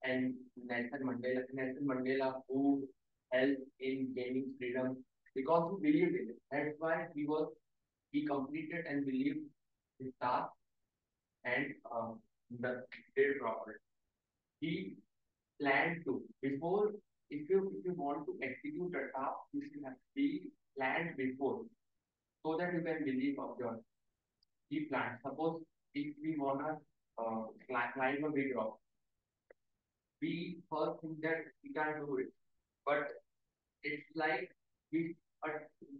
and Nelson Mandela, Nelson Mandela who helped in gaining freedom because he believed in it. That's why he was, he completed and believed his task and um, the, did properly. He planned to, before, if you, if you want to execute a task, you should have be planned before so that you can believe of your he plan. Suppose if we wanna uh, climb a big rock, we first think that we can't do it, but it's like we a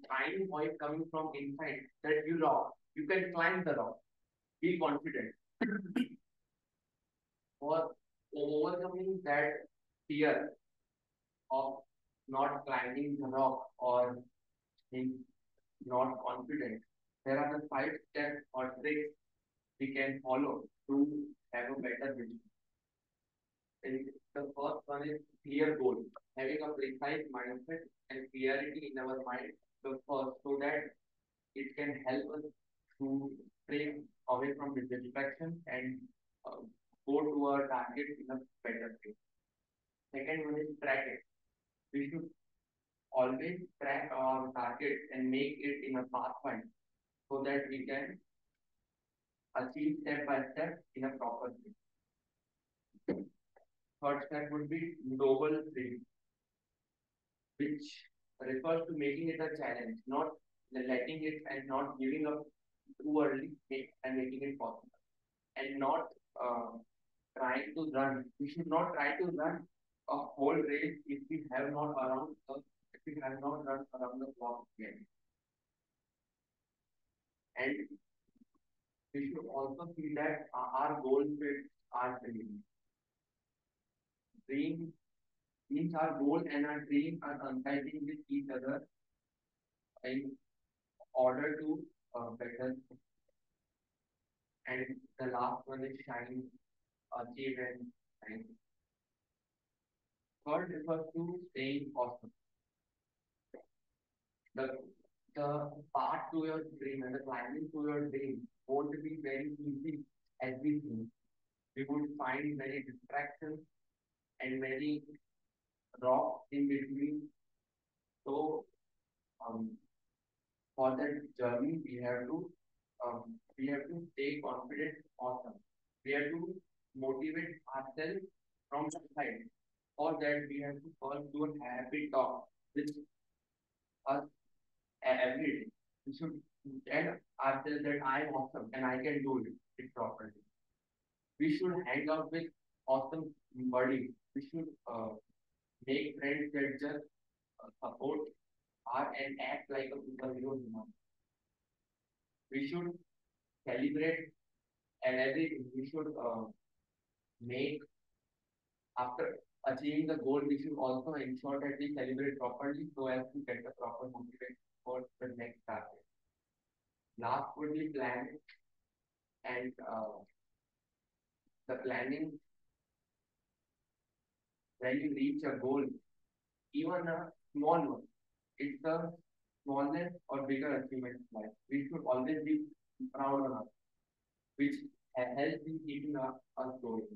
tiny voice coming from inside that you rock, you can climb the rock. Be confident. For overcoming that fear of not climbing the rock or being not confident, there are the five steps or tricks we can follow to have a better vision. And the first one is clear goal, having a precise mindset and clarity in our mind the first so that it can help us to stray away from distraction and uh, go to our target in a better way. Second one is track it. We should always track our target and make it in a pathfinder so that we can achieve step by step in a proper way. Third step would be global dream, which refers to making it a challenge, not letting it and not giving up too early and making it possible, and not uh, trying to run. We should not try to run a whole race if we have not around the if we have not run around the clock yet. And we should also see that our goal fit our dream. Dream means our goal and our dream are coinciding with each other in order to uh, better. And the last one is shine, achieve and. Third refers to staying awesome. The the path to your dream and the climbing to your dream won't be very easy as we think. We would find many distractions and many rocks in between. So, um, for that journey, we have to um, we have to stay confident, awesome. We have to motivate ourselves from the side. For that, we have to do a happy talk with us every day. We should tell ourselves that I am awesome and I can do it, properly. We should hang out with awesome buddies. We should uh, make friends that just uh, support are and act like a superhero human. We should celebrate and everything. We should uh, make after achieving the goal, we should also ensure that we celebrate properly so as to get the proper motivation for the next target. Last would be planning and uh, the planning when you reach a goal, even a small one, it's the smallest or bigger achievement life. We should always be proud of us, which helps in keeping us going.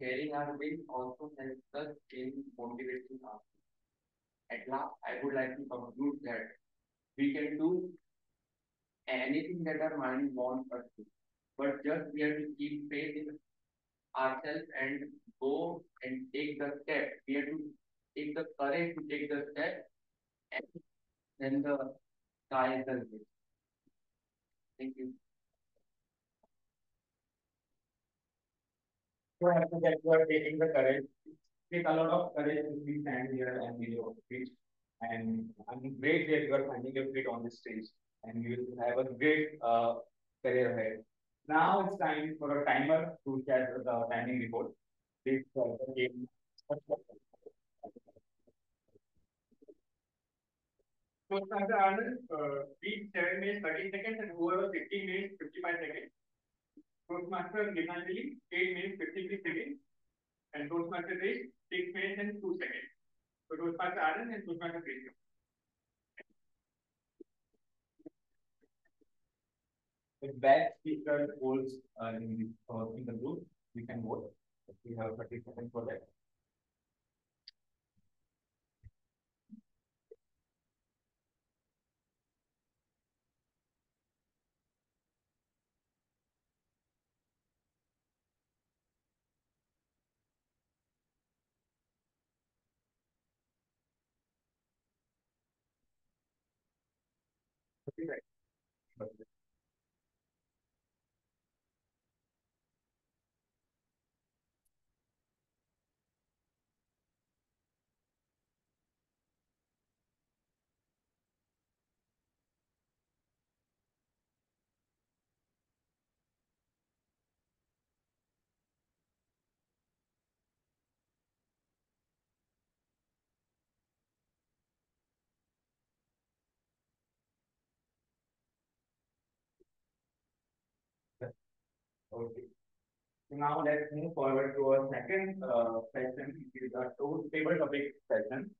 Sharing our wins also helps us in motivating us. At last, I would like to conclude that we can do anything that our mind wants us to, but just we have to keep faith in ourselves and go and take the step. We have to take the courage to take the step, and then the sky is the limit. Thank you. You to get you are taking the courage. Take a lot of courage to be stand here and be your feet. And I'm great that you are finding your feet on this stage and you will have a great uh, career ahead. Now it's time for a timer to share the timing report. Please uh, game. So, Mr. Anand, uh, reach 7 minutes 30 seconds and whoever 15 minutes 55 seconds. Toastmaster Gitanjali, 8 minutes 53 seconds. And Toastmaster Rage, 6 minutes and 2 seconds. So Toastmaster Anand and Toastmaster Rage. The best speaker holds uh, in, the, uh, in the group, we can vote. We have thirty seconds for that. Right. Okay. Now let's move forward to our second uh, session, which is our table topic session.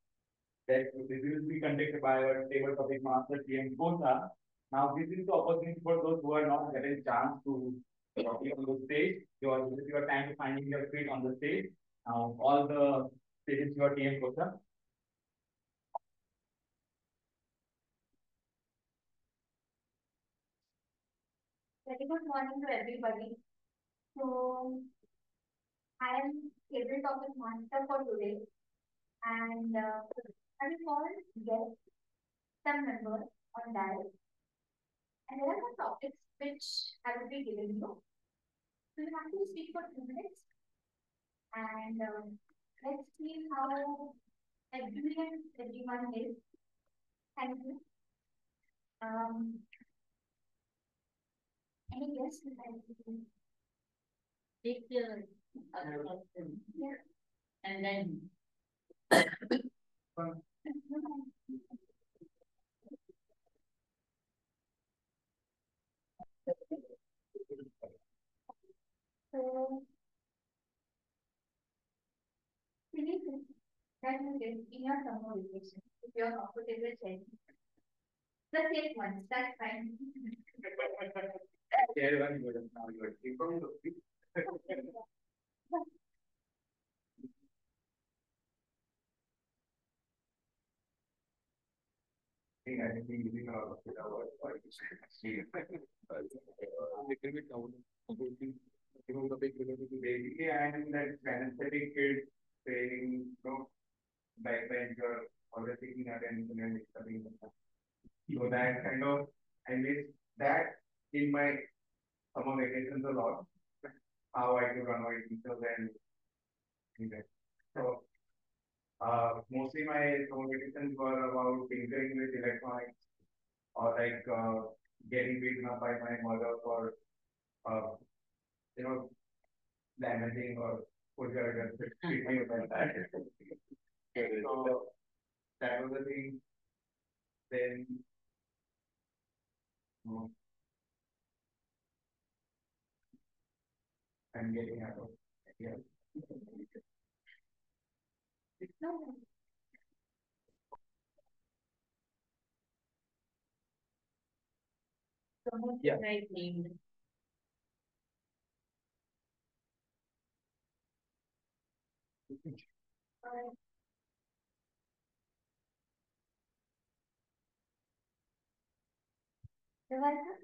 That will be conducted by our table topic master TM Kotha. Now this is the opportunity for those who are not getting chance to be on the stage. Your this is your time to finding your feet on the stage. Now all the stages your TM Kotha. Very good morning to everybody. So, I am table topic master for today, and uh, I will call guest some members on that. And there are some topics which I will be giving you. So you have to speak for two minutes, and um, let's see how experienced everyone is. Thank you. Um, any guests? Take the other person. Yeah. And then So. That you get in your summer vacation, if you're comfortable checking. The safe ones, that's fine. Basically, I am that kinesthetic kid saying, you know, backbencher, always taking attention and studying. So that kind of, I miss that in my summer vacations a lot. How I could run my teachers and and so uh, mostly my summer vacations were about tinkering with electronics or like uh, getting beaten up by my mother for uh, you know damaging or putting treatment like that. So that was the thing. Then um, I'm getting out of yeah. No. someone Yeah. right named. Alright. You're welcome.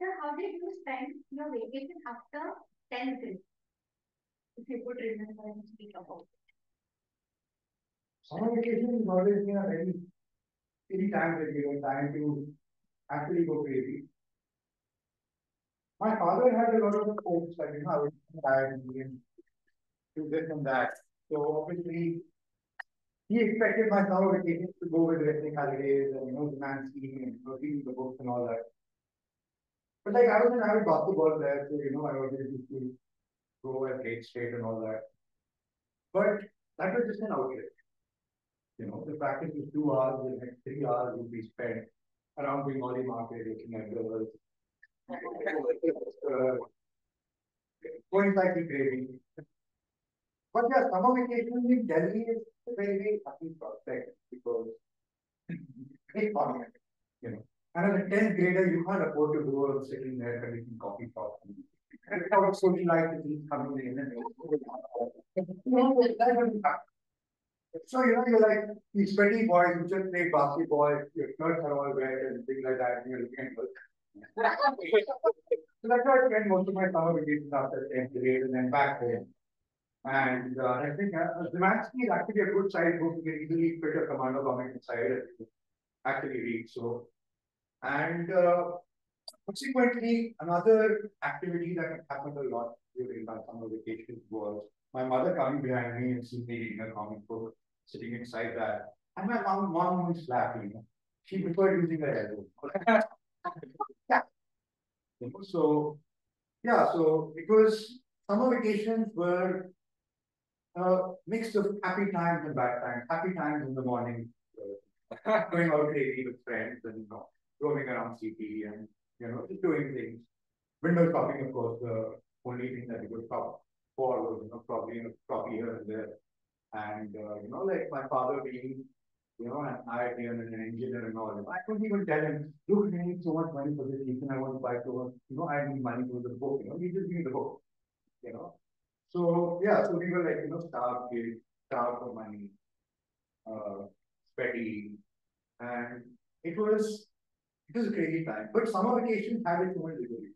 So how did you spend your vacation after tenth grade? If you could remember and speak about. it. Summer vacation is always been a very, any time that you time to actually go crazy. My father had a lot of hopes, like, you know, I would do this and that. So obviously, he expected my summer vacation to go with wrestling holidays and, you know, the man skiing and reading the books and all that. But like, I was an avid basketball player, so, you know, I always used to go and play straight and all that. But that was just an outlet. You know, the practice is two hours, the next three hours would be spent around the Molly market, looking at girls. Uh, Going the crazy. But yeah, summer vacation in Delhi is very, very happy prospect because it's fun, you know. And as a tenth grader, you can't afford to go and sit in there drinking coffee shops. And without socialize with these coming in and so you know, you're like these sweaty boys who just play basketball, your shirts are all wet and things like that, and you're looking at work. so that's why I spent most of my summer vacations after 10th grade and then back home. And uh, I think uh, Zemansky is actually a good size book. You can easily fit a commando comic inside it. Actually read so. And uh, subsequently, another activity that happened a lot during my summer vacations was my mother coming behind me and seeing me reading a comic book, sitting inside that. And my mom, mom was laughing. She preferred using her elbow. yeah. So, yeah, so was summer vacations were a mix of happy times and bad times. Happy times in the morning, uh, going out crazy with friends and you know, roaming around city and you know, just doing things. Window shopping, of course, the only thing that you could shop for was, you know, probably probably here and there. And uh, you know, like my father being, you know, an IIT and an engineer and all, I couldn't even tell him, look, I need so much money for this season, I want to buy so much, you know, I need money for the book, you know, he just need the book, you know. So yeah, so we were like, you know, starved starved for money, uh, sweaty, and it was it was a crazy time. But summer vacation had its own liberty.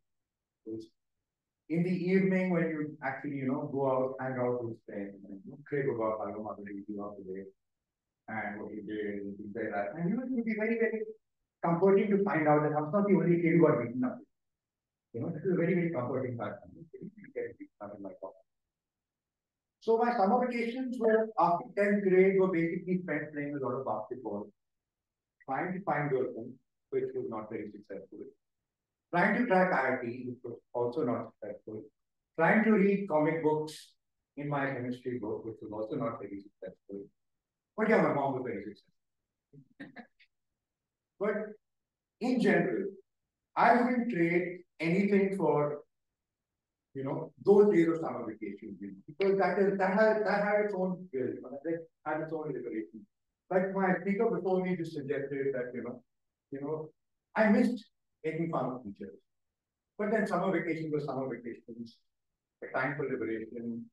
In the evening, when you actually, you know, go out, hang out with friends, and you crib about how your mother you out today, and what you did, and things like that. And you know, it would be very, very comforting to find out that I was not the only kid who got beaten up. You know, this is a very, very comforting fact. So my summer vacations were after 10th grade were basically spent playing a lot of basketball, trying to find girlfriends, which was not very successful. Trying to crack IIT, which was also not successful. Trying to read comic books in my chemistry book, which was also not very successful. But yeah, my mom was very successful. but in general, I wouldn't trade anything for you know, those days of summer vacation, because that is that had that had its own skill, you know, that had its own liberation. Like my speaker before me just suggested that, you know, you know, I missed making fun of teachers. But then summer vacations were summer vacations, the time for liberation,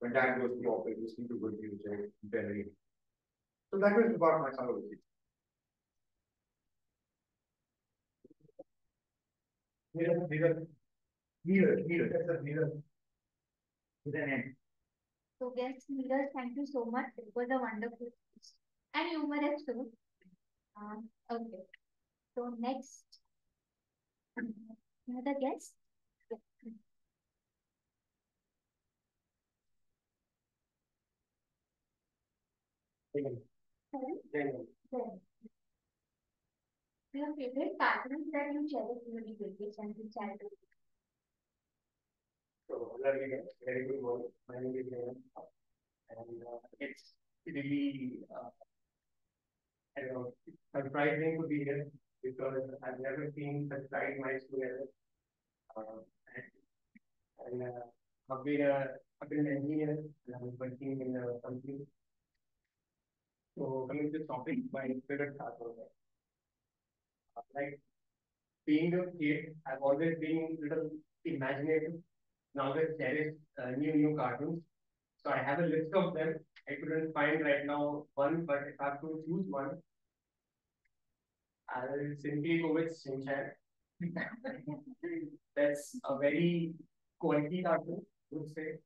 when dad goes to office, listening to good music, very. So that was about my summer vacation. Neither, neither, neither, that's a neither. With an end. So guest leaders, thank you so much. It was a wonderful and humorous too. Um, okay. So next, another guest. Your favorite cartoons that you cherish during vacation and childhood? So, learning a very good word. My name is Nevan. And uh, it's really, uh, I don't know, surprising to be here because I've never seen such bright minds together. Uh, and, and uh, I've been a I've been an engineer and I'm working in a company. So coming to this topic, my favorite cartoon. Uh, like being a kid, I've always been a little imaginative and always cherished uh, new new cartoons. So I have a list of them. I couldn't find right now one, but if I have to choose one, I will simply go with Shinchan. That's a very quality cartoon, I would say.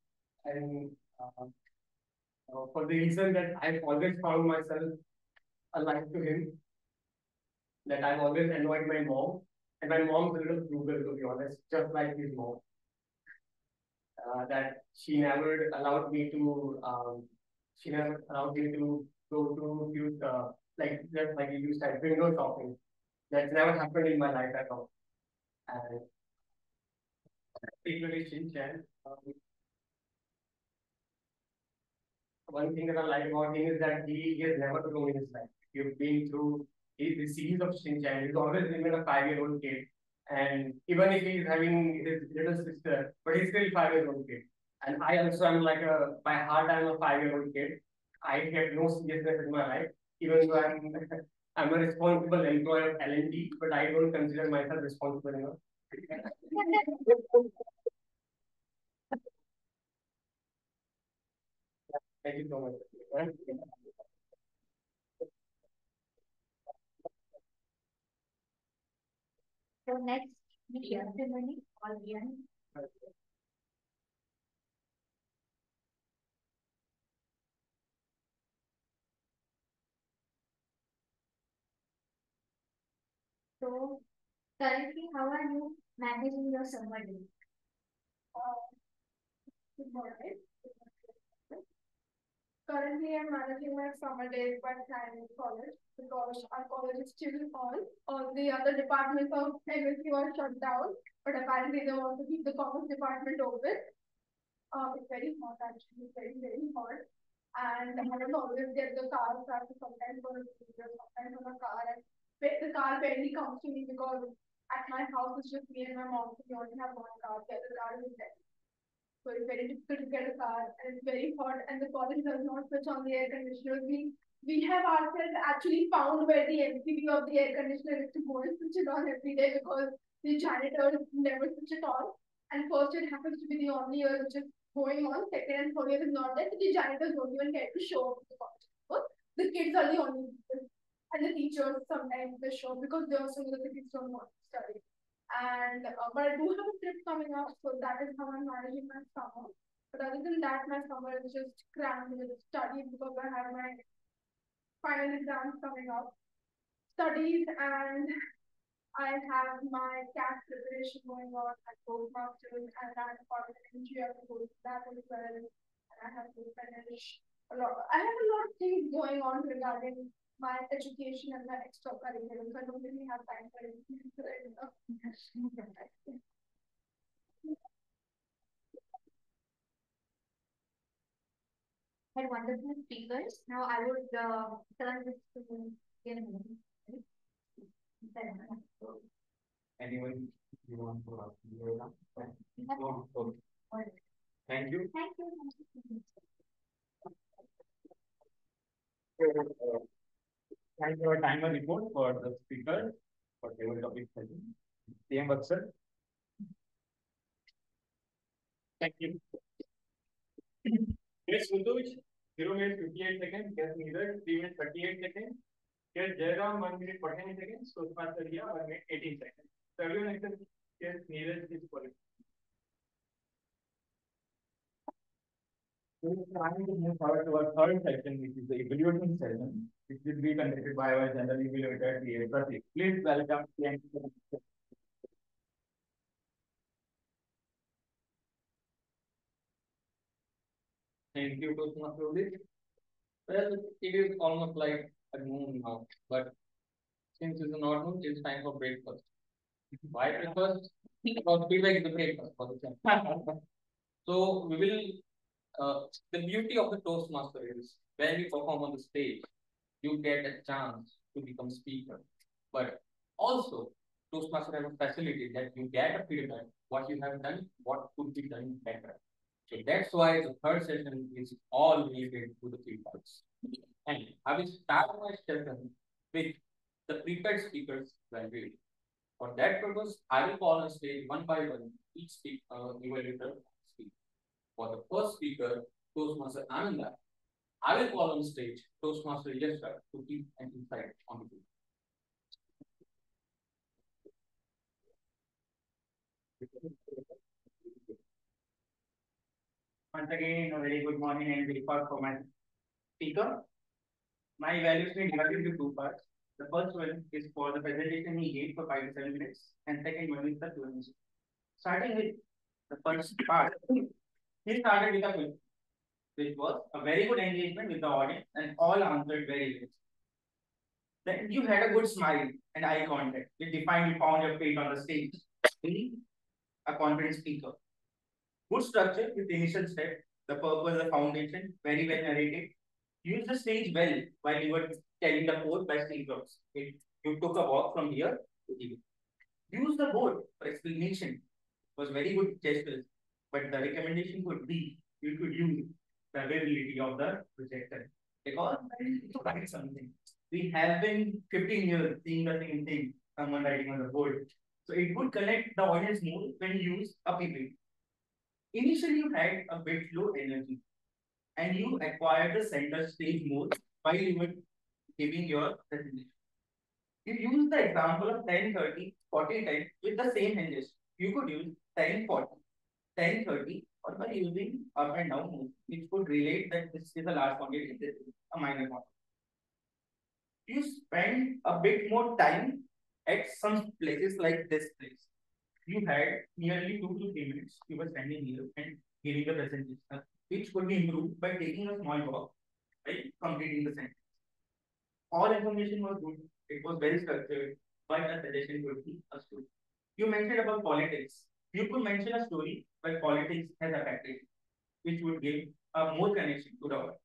And uh, uh, for the reason that I've always found myself alive to him, that I've always annoyed my mom. And my mom's a little frugal, to be honest, just like his mom. Uh, that she never allowed me to, um, she never allowed me to go to use, uh, like, just like you said, window shopping. That's never happened in my life at all. And particularly Shinchan, um, one thing that I like about him is that he, has never grown in his life. You've been through his, series of Shinchan. He's always been a five-year-old kid. And even if he's having his little sister, but he's still five years old kid. And I also am like a, by heart, I'm a five-year-old kid. I get no seriousness in my life, even though I'm, I'm a responsible employee of L&D, but I don't consider myself responsible enough. Thank you so much. So next, the testimony, all again. So currently, how are you managing your summer? Uh, good morning. Currently, I'm managing my summer days by time college because our college is still on. All the other departments of MSU are shut down, but apparently they want to keep the commerce department open. Uh, it's very hot actually, it's very, very hot. And I don't always get the car, I sometimes go to the sometimes on a car. And the car barely comes to me because at my house it's just me and my mom, we only have one car, the other car is dead. So it's very difficult to get a car and it's very hot and the college does not switch on the air conditioner. We we have ourselves actually found where the MCB of the air conditioner is to go and switch it on every day because the janitor never switch it on. And first it happens to be the only year which is going on, second and third year is not there, so the janitors don't even get to show up to the college. But the kids are the only people. And the teachers sometimes they show because they also know the kids don't want to study. And uh, but I do have a trip coming up, so that is how I'm managing my summer. But other than that, my summer is just crammed with studies because I have my final exams coming up. Studies and I have my CAT preparation going on at Toastmasters and I'm part of an NGO to go to that as well. And I have to finish a lot. I have a lot of things going on regarding my education and my extracurriculars. I don't really have time for anything. Had wonderful speakers. Now I would uh, turn this to Ian. Anyone you want to ask? No? Okay. Thank you. Thank you. Thank you, timer report for the speaker, for table topic session. CM Vatsal. Thank you. Yes, Sunduj, zero minute fifty-eight seconds, yes, neither, three minutes thirty-eight seconds. Yes, Jairam, one minute forty-nine seconds, Toastmaster Ria, one minute eighteen seconds. So everyone except, yes, neither is qualified. So we're trying to move forward to our third section, which is the evaluation session, which will be conducted by our general evaluator, T.A. Pratik. Please welcome T.A. Thank you, Toastmaster Udit. Well, it is almost like a noon now, but since it's not noon, it's time for breakfast. Why breakfast? Because feedback is the breakfast for the channel. So we will, uh, the beauty of the Toastmaster is when you perform on the stage, you get a chance to become speaker. But also, Toastmaster have a facility that you get a feedback, what you have done, what could be done better. So that's why the third session is all related to the feedbacks. And I will start my session with the prepared speakers value. For that purpose, I will call on stage one by one each speaker, uh, evaluator speak. For the first speaker, Toastmaster Ananda, I will call on stage Toastmaster Yeshra to give an insight on the group. Once again, a very good morning and breakfast for my speaker. My evaluation divided into two parts. The first one is for the presentation he gave for five to seven minutes, and second one is the Q&A. Starting with the first part, he started with a which was a very good engagement with the audience, and all answered very well. Then you had a good smile and eye contact, which defined you found your feet on the stage. Be a confident speaker. Good structure with the initial step, the purpose, the foundation, very well narrated. Use the stage well while you were telling the by stage drops. Okay? You took a walk from here to here. Use the board for explanation. It was very good gestures. but the recommendation could be you could use the availability of the projector because to write something. We have been 15 years seeing the same thing, someone writing on the board. So it would connect the audience more when you use a PPT. Initially, you had a bit low energy and you acquired the center stage more while you were giving your presentation. If you use the example of 10, 30, 40, 10 with the same hinges. You could use 10, 40, 10, 30, or by using up and down move, which could relate that this is a large quantity, this is a minor quantity. You spend a bit more time at some places like this place. You had nearly two to three minutes you were standing here and giving the presentation, which could be improved by taking a small walk, right? Completing the sentence. All information was good, it was very structured, but a suggestion would be a story. You mentioned about politics. You could mention a story where politics has affected, which would give a more connection to the audience.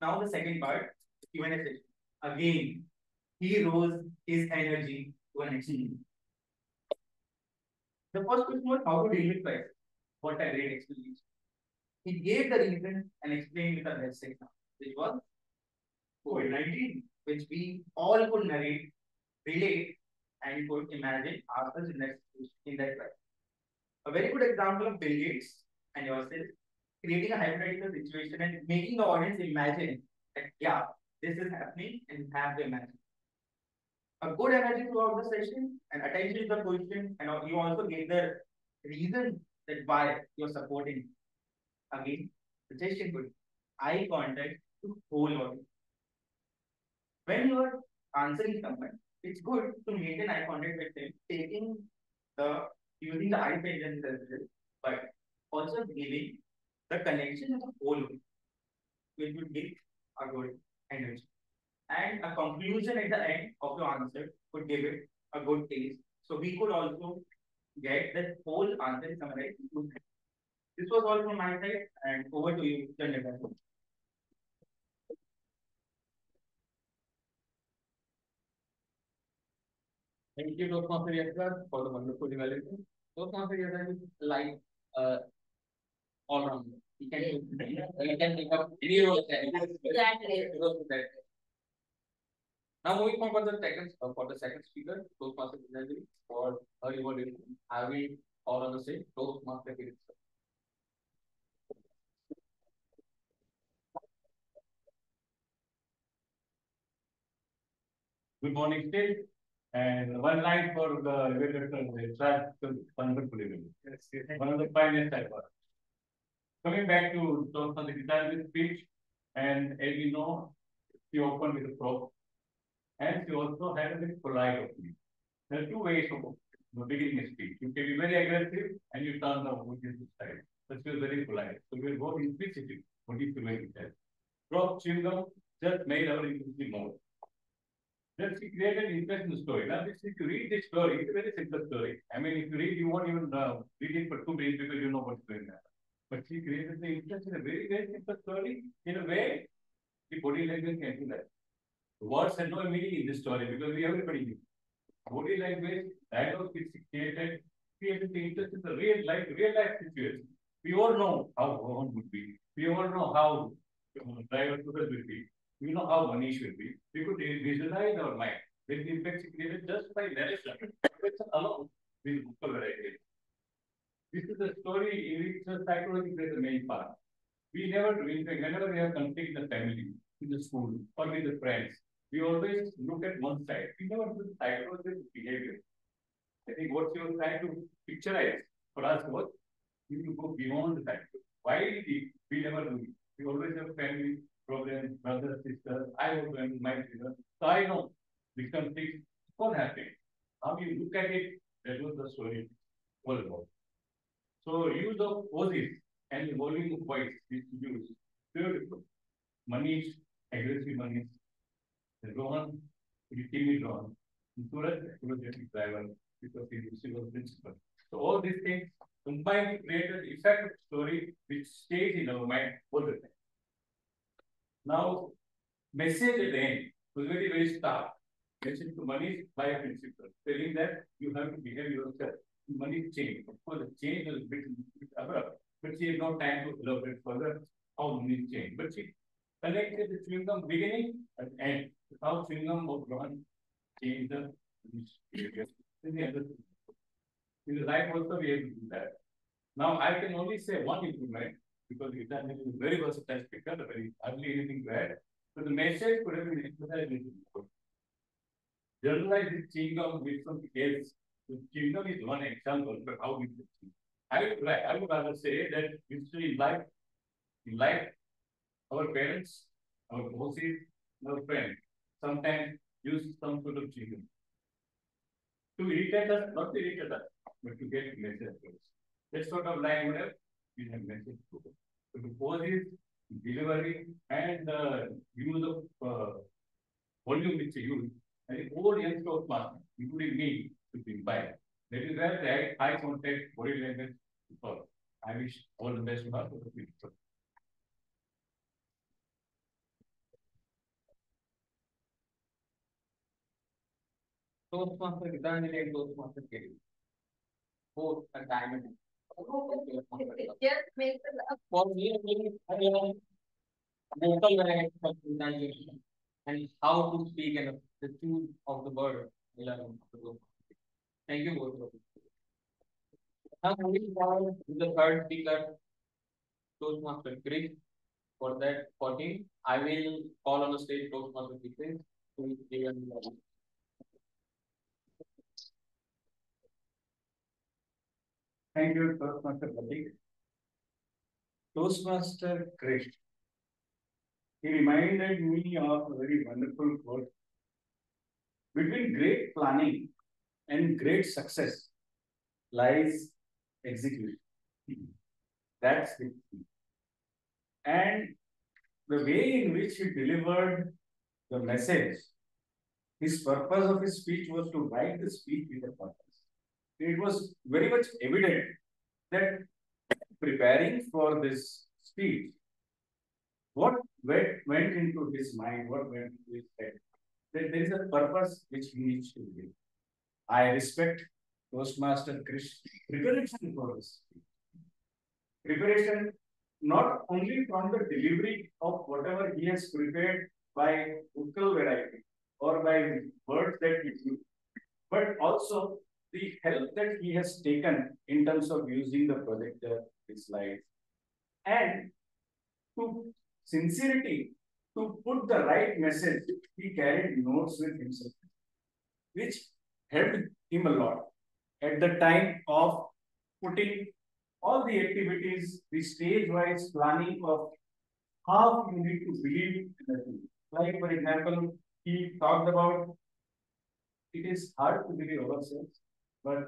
Now the second part, session. Again, he rose his energy to an extreme. The first question was how to deal with crisis. What a great explanation. He gave the reason and explained with a best example, which was COVID-19, which we all could narrate, relate, and could imagine ourselves in that, in that crisis. A very good example of Bill Gates and yourself creating a hypothetical situation and making the audience imagine that, yeah, this is happening and have to imagine. A good energy throughout the session and attention to the question, and you also gave the reason that why you're supporting. Again, suggestion good. Eye contact to whole audience. When you are answering someone, it's good to maintain eye contact with them, taking the using the patient as well, but also giving the connection of the whole, which will give a good energy. And a conclusion at the end of your answer could give it a good taste. So we could also get the whole answer summarized. This was all from my side, and over to you, Chandra. Thank you, Dr. Master for the wonderful evaluation. Dr. Master is like uh, all around. He can he can pick up any role. Exactly. Now moving on for the second uh, for the second speaker, Toastmaster Gitanjali for her evaluation. Have we all on the same Toastmaster Gitanjali? Good morning, state. And one line for the elevator, it's wonderful event. One of the finest ever. Coming back to talk on the guitarist speech, and as you know, she opened with a prop, and she also had a very polite opening. There are two ways of beginning a speech. You can be very aggressive and you turn the audience side. But she was very polite. So we'll go implicitly. What is the way to tell? Prop Chingam just made our implicity more. Then she created an interesting story. Now, if you read this story, it's a very simple story. I mean, if you read, you won't even uh, read it for two minutes because you know what's going on. But she created the interest in a very, very simple story. In a way, the body language can do that. The words have no meaning in this story because we everybody knew. Body language, dialogue is created, created the interest in the real life, real life situation. We all know how Rohan would be. We all know how uh, driver would be. We know how money should be. We could visualize our mind. When the effects created just by narration, alone it. This is a story in which psychology plays the main part. We never do anything, whenever we have conflict in the family, in the school, or with the friends, we always look at one side. We never do the psychological behavior. I think what you were trying to picturize for us was you to go beyond the psychology. Why we, we never do it? We always have family problems, brother, sister. I was going my sister. So I know these conflicts, what happened? How you look at it, that was the story all about. So use of poses and volume of voice is used. Beautiful. Manish, aggressive Manish. Rohan, timid Rohan. Suraj, apologetic driver because he is civil principal. So all these things combined create an effective story which stays in our mind all the time. Now, message at the end was very, very stark. Message to Manish by a principal, telling that you have to behave yourself. Money change. Of course, the change was a bit, bit abrupt. but she had no time to elaborate further how these change. But she connected the chewing gum beginning and end, how chewing gum was drawn, change the in the life also we have to do that. Now I can only say one improvement because Gita is a very versatile speaker, a very hardly anything to add. So the message could have been emphasized little more. Generalize this gum with something else. The gum is one example, but how we it. I would, like- I would rather say that history in life, in life, our parents, our bosses, our friends, sometimes use some sort of gum. To irritate us, not to irritate us, but to get message. That sort of line would have been a message to. So the poses, delivery, and the use of uh, volume which you use, and the whole youngster of class, including me, should be imbibed. That is where the high contact body language is for. I wish all the best for the future. Toastmaster Gitanjali and Toastmaster Kiri. Both a diamond. It just makes it For me, I variety of and how to speak and the tune of the word. Thank you both. Now moving forward to the third speaker, Toastmaster Krish. For that, for him, I will call on the stage Toastmaster Chris to give an introduction. Thank you, Toastmaster Pratik. Toastmaster Krish. He reminded me of a very wonderful quote. Between great planning and great success lies execution. That's the key. And the way in which he delivered the message, his purpose of his speech was to write the speech with a purpose it was very much evident that preparing for this speech, what went, went into his mind, what went into his head, that there is a purpose which he needs to give. I respect Toastmaster Krish preparation for this. speech. Preparation not only from the delivery of whatever he has prepared by vocal variety or by words that he used, but also the help that he has taken in terms of using the projector, uh, his slides, and to sincerity, to put the right message, he carried notes with himself, which helped him a lot. At the time of putting all the activities, the stage-wise planning of how you need to believe in the thing. Like, for example, he talked about it is hard to believe ourselves, but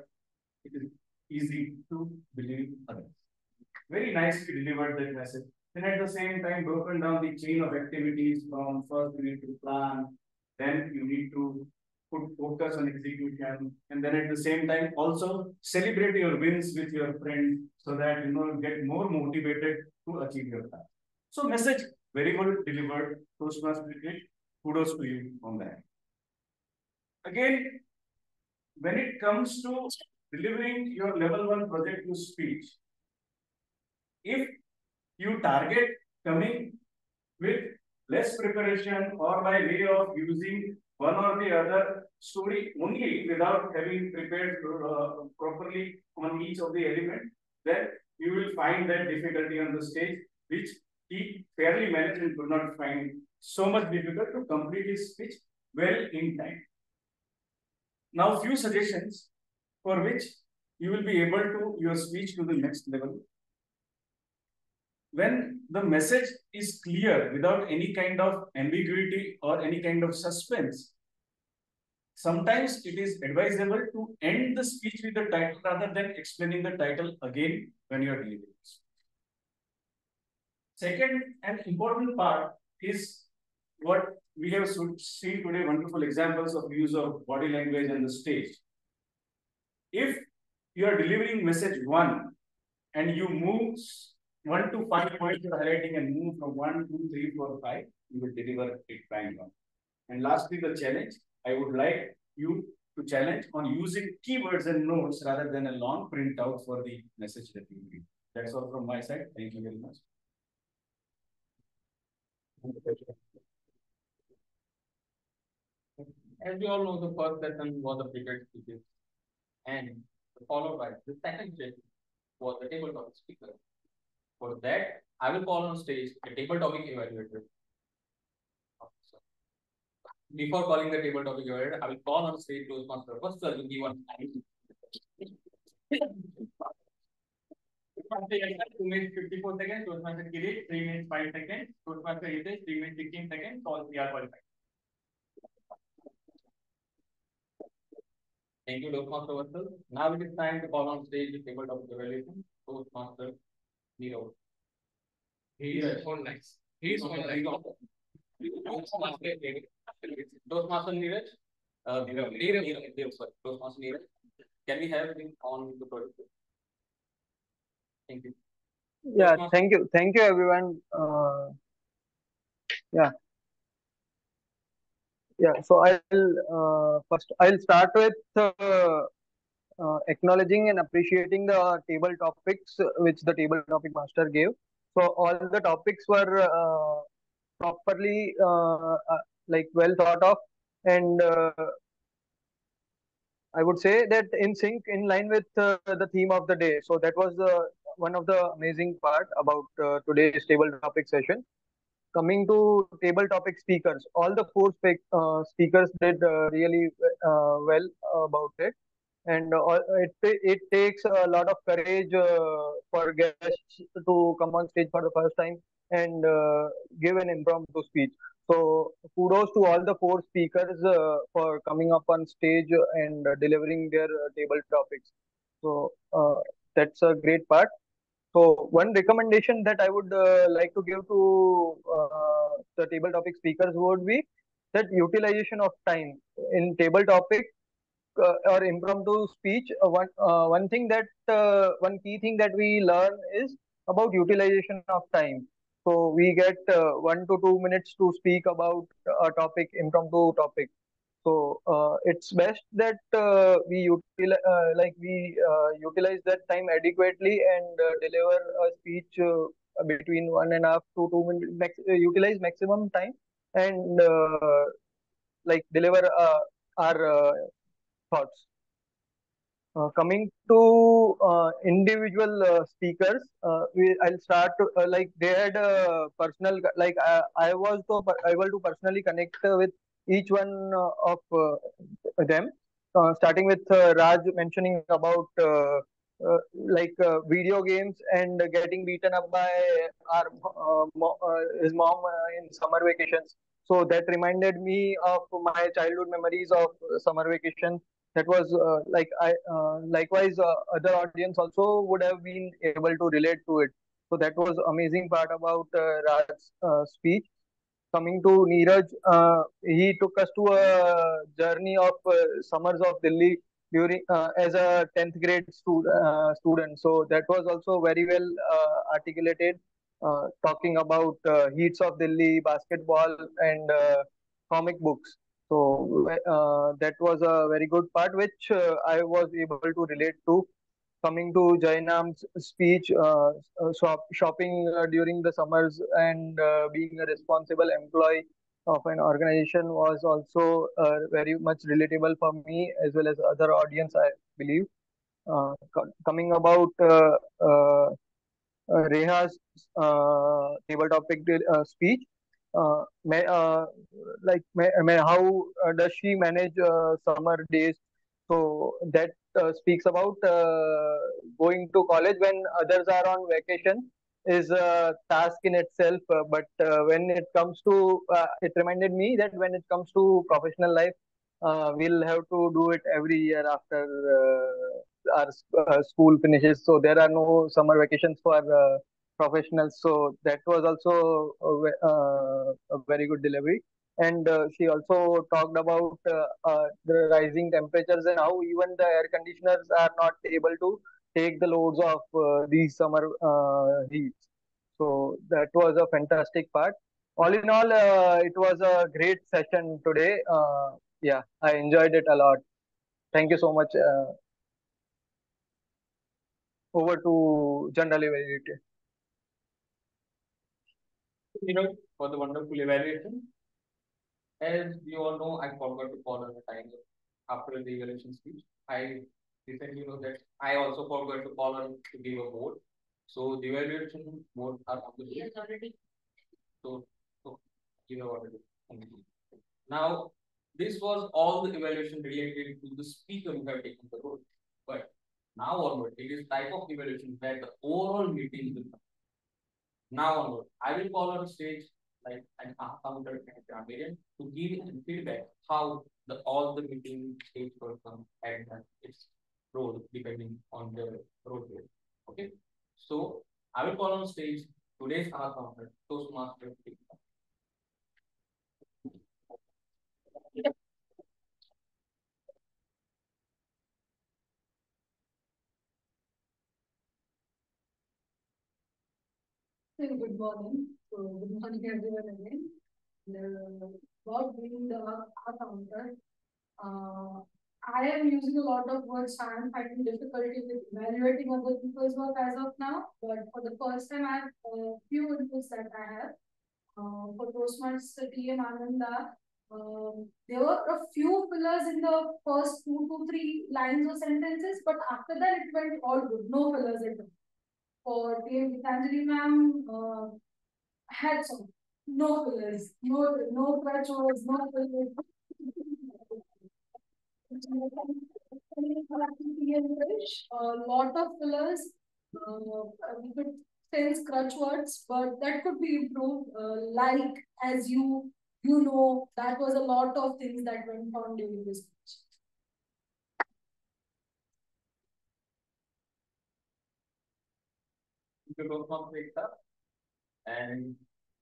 it is easy to believe others. Very nicely delivered that message. Then at the same time, broken down the chain of activities from first you need to plan, then you need to put focus on execution, and then at the same time also celebrate your wins with your friends so that you know get more motivated to achieve your task. So message very well delivered. Toastmaster cricket, kudos to you on that. Again, when it comes to delivering your level one project to speech, if you target coming with less preparation or by way of using one or the other story only without having prepared uh, properly on each of the element, then you will find that difficulty on the stage, which he fairly managed and could not find so much difficult to complete his speech well in time. Now, few suggestions for which you will be able to your speech to the next level. When the message is clear without any kind of ambiguity or any kind of suspense, sometimes it is advisable to end the speech with the title rather than explaining the title again when you are delivering. Second and important part is what we have seen today, wonderful examples of use of body language and the stage. If you are delivering message one and you move one to five points you're highlighting and move from one, two, three, four, five, you will deliver it bang on. And lastly, the challenge, I would like you to challenge on using keywords and notes rather than a long printout for the message that you read. That's all from my side. Thank you very much. As you all know, the first session was the prepared speeches. And followed by the second session was the table topic speaker. For that, I will call on stage a table topic evaluator. Before calling the table topic evaluator, I will call on stage Toastmaster. First, sir, will give one. Two minutes fifty-four seconds, Toastmaster Kirit, three minutes five seconds, Toastmaster Hitesh, three minutes sixteen seconds, all three are qualified. Thank you, Toastmaster Vatsal. Now it is time to call on stage the table topic evaluation, Toastmaster Nirav. He is on next. He is on next. Toastmaster Neeraj. Uh, Neerav, Neerav, Neerav, sorry, Toastmaster Neeraj. Can we have him on the project? Thank you. Yeah, thank you. Thank you, everyone. Uh, yeah. Yeah, so I'll uh, first I'll start with uh, uh, acknowledging and appreciating the table topics which the table topic master gave. So all the topics were uh, properly uh, uh, like well thought of and I would say that in sync in line with the theme of the day. So that was the one of the amazing part about today's table topic session. Coming to table topic speakers, all the four spe- uh, speakers did uh, really uh, well about it, and uh, it it takes a lot of courage uh, for guests to come on stage for the first time and uh, give an impromptu speech. So kudos to all the four speakers for coming up on stage and delivering their table topics. So that's a great part. So one recommendation that I would uh, like to give to uh, the table topic speakers would be that utilization of time in table topic uh, or impromptu speech. Uh, one uh, one thing that uh, one key thing that we learn is about utilization of time. So we get one to two minutes to speak about a topic, impromptu topic. So uh, it's best that uh, we utilize, uh, like we uh, utilize that time adequately and uh, deliver a speech uh, between one and a half to two minutes. Max, utilize maximum time and like deliver our thoughts. Coming to individual speakers, we, I'll start like they had personal like I, I was able to personally connect with each one uh, of uh, them. Uh, starting with Raj mentioning about like video games and getting beaten up by our his mom in summer vacations. So that reminded me of my childhood memories of summer vacation. That was uh, like I uh, likewise uh, other audience also would have been able to relate to it. So that was amazing part about Raj's speech coming to Neeraj, uh, he took us to a journey of uh, summers of Delhi during uh, as a 10th grade stu- uh, student. So that was also very well uh, articulated, uh, talking about heats of Delhi, basketball, and comic books. So that was a very good part, which I was able to relate to coming to Jainam's speech, uh, uh, shop, shopping uh, during the summers and uh, being a responsible employee of an organization was also uh, very much relatable for me as well as other audience, I believe. Uh, coming about Reha's table topic speech, may, like may, may, how does she manage summer days? So that speaks about uh, going to college when others are on vacation is a task in itself. Uh, but uh, when it comes to, uh, it reminded me that when it comes to professional life, uh, we'll have to do it every year after uh, our uh, school finishes. So there are no summer vacations for uh, professionals. So that was also a, uh, a very good delivery and uh, she also talked about uh, uh, the rising temperatures and how even the air conditioners are not able to take the loads of uh, these summer uh, heats. So that was a fantastic part. All in all, it was a great session today. Yeah, I enjoyed it a lot. Thank you so much. Over to general evaluator. You know, for the wonderful evaluation. As you all know, I forgot to follow the time after the evaluation speech. I recently know that I also forgot to follow to give a vote. So the evaluation vote are on the Yes, already. So, so you know what it is. Now, this was all the evaluation related to the speaker who have taken the role. But now onward, it is type of evaluation where the overall meeting will come. Now onward, I will call on stage like an accountant and grammarian to give and feedback how the all the meeting stage person had done its role depending on the role. Okay, so I will call on stage today's accountant, Toastmaster. Good morning. So good morning everyone again. Uh, About being the accountant, uh, I am using a lot of words. I am finding difficulty with evaluating other people's work as of now. But for the first time, I have a few inputs that I have. Uh, for Toastmasters TM Ananda, um, there were a few fillers in the first two to three lines or sentences, but after that it went all good, no fillers at all for TM Gitanjali ma'am, uh, hats off. No fillers, no, no crutch words, no fillers. A lot of fillers, uh, we could sense crutch words, but that could be improved. Uh, like, as you, you know, that was a lot of things that went on during this speech. Ekta. And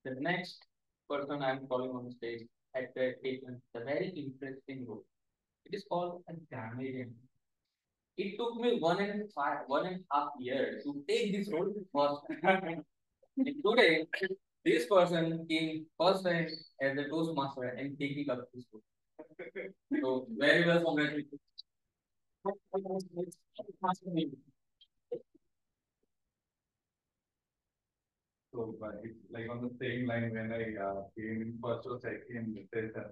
the next person I'm calling on stage had taken a very interesting role. It is called a grammarian. It took me one and five, one and a half years to take this role first. today, this person came first time as a Toastmaster and taking up this role. So very well congratulations. So, but it's like on the same line when I uh, came in first or second session.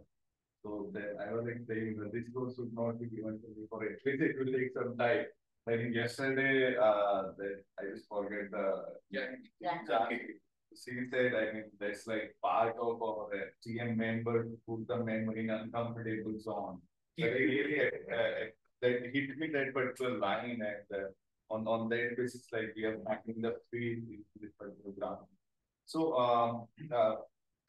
So then I was like saying that this course should not be given to me for at least it will take some time. I think yesterday, uh, that I just forget the, yeah, Jackie. She said, I mean, that's like part of our TM member to put the member in uncomfortable zone. But I really, uh, uh, that hit me that particular line and uh, on, on that basis, like we are making the free this particular ground. So, um, uh,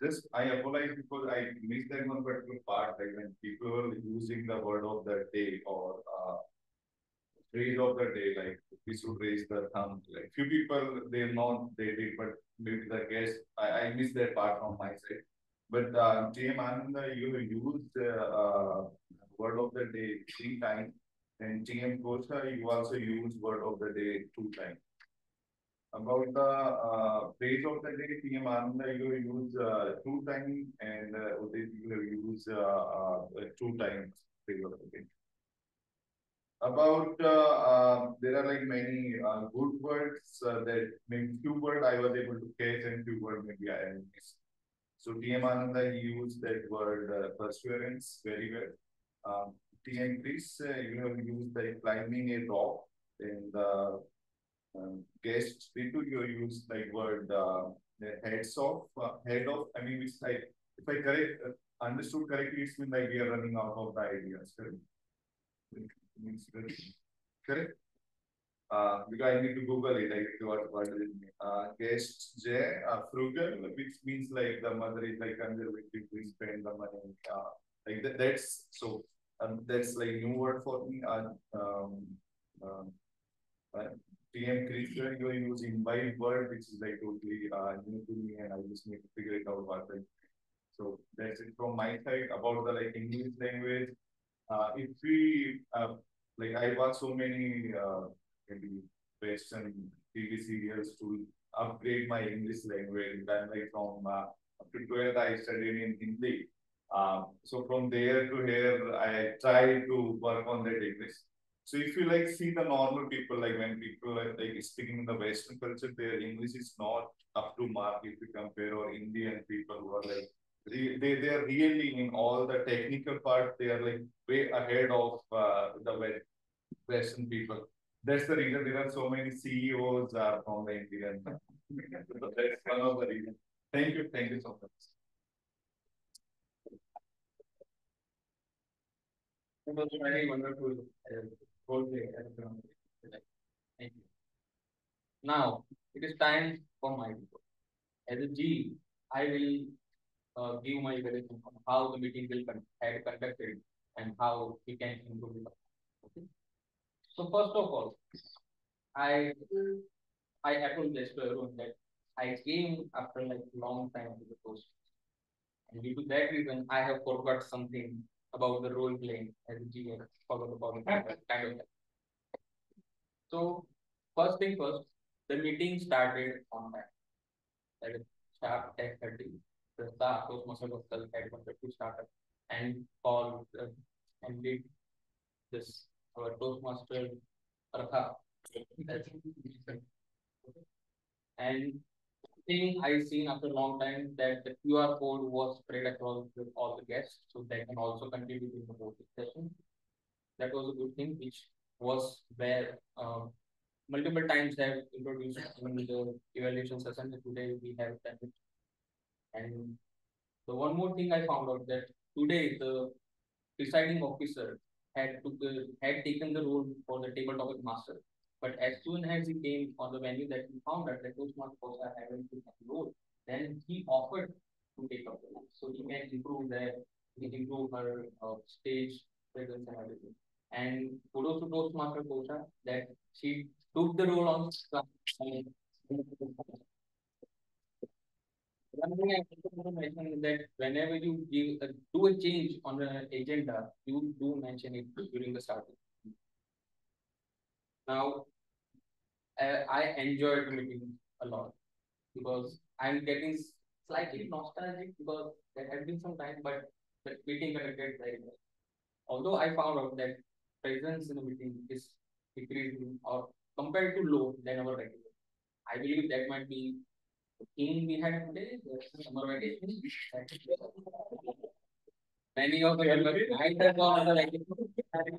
just I apologize because I missed that one particular part, like when people were using the word of the day or uh, phrase of the day, like we should raise the thumb. Like few people they know they did, but maybe the guest I, I missed that part from my side. But uh, TM Ananda, you used uh, uh, word of the day three times, and TM Kosha, you also used word of the day two times. About the uh, of the day, TM Ananda, you use uh, two times, and uh, Udit, you have used uh, uh, two times phrase of the day. About uh, uh, there are like many good words that maybe few words I was able to catch and few words maybe I missed. So TM Ananda he used that word perseverance very well. Um, TM Krish, you have used like climbing a rock and the um, guest Ritu you used like word uh, the heads off uh, head off. I mean it's like if I correct uh, understood correctly, it's mean like we are running out of the ideas. Correct? means correct? Uh, because I need to Google it, like what, what it? Uh, guest J, uh, frugal, which means like the mother is like conservative to spend the money. Uh, like that, that's so, um, that's like new word for me. Uh, um, um, uh, TM Krishna, you use imbibe word, which is like totally uh, new to me, and I just need to figure it out. So that's it from my side about the like English language. Uh, if we, uh, like I watch so many, uh, maybe Western TV serials to upgrade my English language. Then like from uh, up to 12th, I studied in Hindi. Um, so from there to here, I try to work on that English. So if you like see the normal people, like when people are like speaking in the Western culture, their English is not up to mark if you compare or Indian people who are like they they are really in all the technical part they are like way ahead of uh, the Western people. That's the reason there are so many CEOs are from the Indian. That's one of the reasons. Thank you, thank you so much. It was very wonderful Now it is time for my report. As a G, I will uh, give my evaluation on how the meeting will con conducted and how we can improve it. Okay. So first of all, I I apologize to everyone that I came after like long time to the post. And due to that reason, I have forgot something about the role playing as a GM, about it, kind of. So first thing first, the meeting started on time. That is sharp 10:30. The staff was at 1:30 started and called uh, and did this our Toastmaster Ratha. And thing I seen after a long time that the QR code was spread across with all the guests, so they can also contribute in the voting session. That was a good thing, which was where um, multiple times have introduced in the evaluation session. Today we have it. And the one more thing I found out that today the presiding officer had took the, had taken the role for the table topic master but as soon as he came on the venue that he found that Toastmasters are having to role, then he offered to take up the role. So he can improve their, he can improve her uh, stage presence and everything. And kudos to Toastmaster Kosha that she took the role on one thing I want to mention is that whenever you give, uh, do a change on the agenda, you do mention it during the start. Now, uh, I enjoyed the meeting a lot because I'm getting slightly nostalgic because there has been some time, but the meeting conducted very well. Although I found out that presence in the meeting is decreasing or compared to low than our regular. I believe that might be the theme we had today, the summer vacation. Many of you might have gone on the vacation.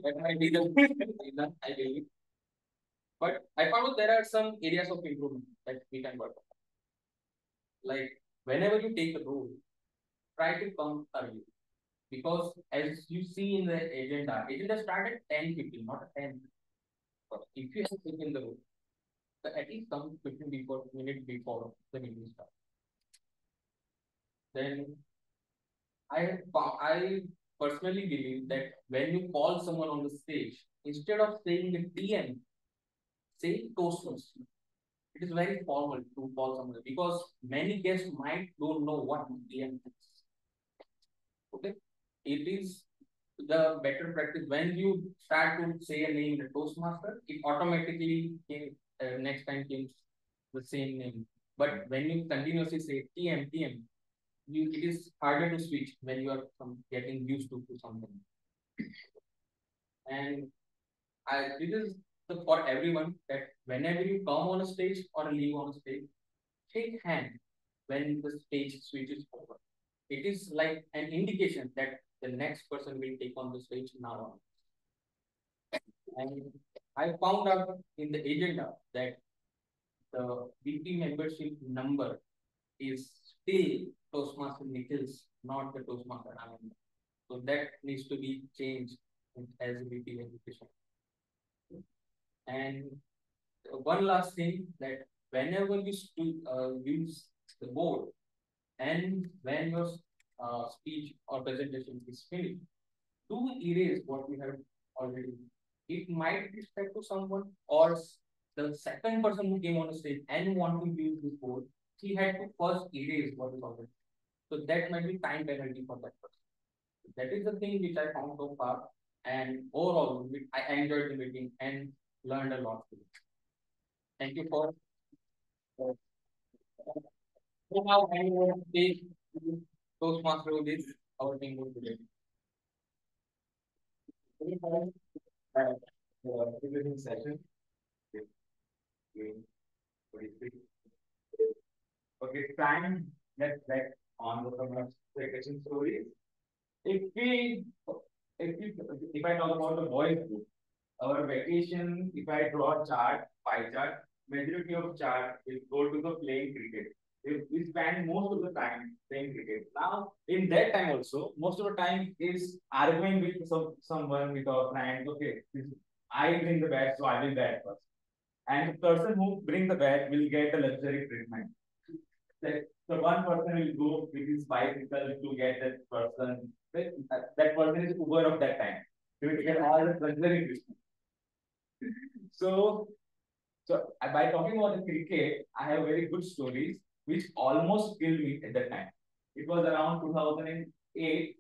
That might be the reason, I believe. But I found out there are some areas of improvement that we can work on. Like whenever you take a role, try to come early. Because as you see in the agenda, agenda started 10 15, not 10. But if you have taken the role, so at least come 15 before minutes before the meeting starts. Then I I personally believe that when you call someone on the stage, instead of saying the TM, say toasters. It is very formal to call someone because many guests might don't know what TM is. Okay, it is the better practice when you start to say a name the toastmaster it automatically came, uh, next time comes the same name but when you continuously say tm tm you it is harder to switch when you are getting used to, to something and i this is so for everyone that whenever you come on a stage or leave on a stage, take hand when the stage switches over. It is like an indication that the next person will take on the stage now on. And I found out in the agenda that the VP membership number is still Toastmaster Nichols, not the Toastmaster Anand. So that needs to be changed as VP education. And one last thing that whenever you uh, use the board and when your uh, speech or presentation is finished, do erase what you have already. It might be said to someone or the second person who came on the stage and want to use this board, he had to first erase what is already. So that might be time penalty for that person. That is the thing which I found so far. And overall, I enjoyed the meeting and learned a lot. Thank you for. Uh, now I to take Toastmaster with this our team today. uh, previous session. Okay, time let's back on the summer vacation stories. If we, if we, if I talk about the boys group, our vacation, if I draw chart, pie chart, majority of chart will go to the playing cricket. We spend most of the time playing cricket. Now, in that time also, most of the time is arguing with some someone with our friend. Okay, I bring the bat, so I will bat first. And the person who bring the bat will get a luxury treatment. So one person will go with his bicycle to get that person. That, person is Uber of that time. He will get all the luxury treatment. So, so by talking about the cricket, I have very good stories which almost killed me at that time. It was around 2008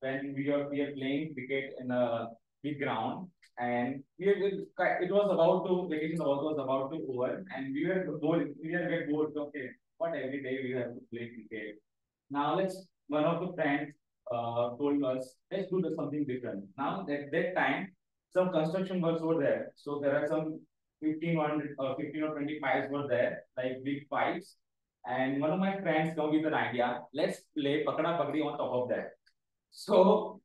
when we were, we were playing cricket in a big ground and we were, it was about to, vacation was about to over and we were bored, we were get bored, okay, what every day we have to play cricket. Now let's, one of the friends uh, told us, let's do something different. Now at that time, some construction works were there. So there are some 15 or, uh, 15 or 20 pipes were there, like big pipes. And one of my friends come with an idea, let's play Pakada Pakdi on top of that. So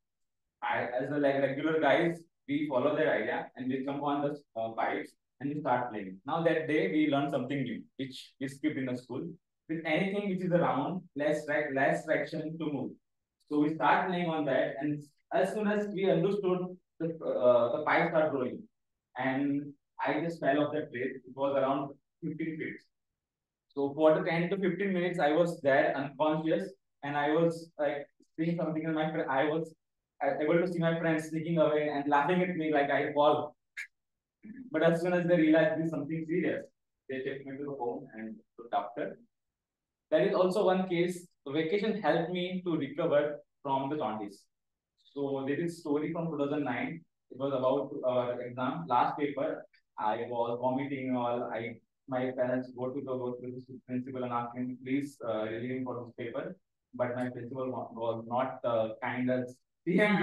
I, as a like regular guys, we follow their idea and we jump on the uh, pipes and we start playing. Now that day we learn something new, which we skipped in the school. With anything which is around, less less traction to move. So we start playing on that, and as soon as we understood the uh, the pipes are growing, and I just fell off that place. It was around 15 feet. So for the 10 to 15 minutes, I was there unconscious, and I was like seeing something in my friend. I was able to see my friends sneaking away and laughing at me like I fall. But as soon as they realized this something serious, they take me to the home and to doctor. There is also one case, vacation helped me to recover from the jaundice. So there is story from 2009. It was about our exam, last paper. I was vomiting all. I my parents go to the go to the principal and ask him, please uh, relieve him for this paper. But my principal was not uh, kind as PM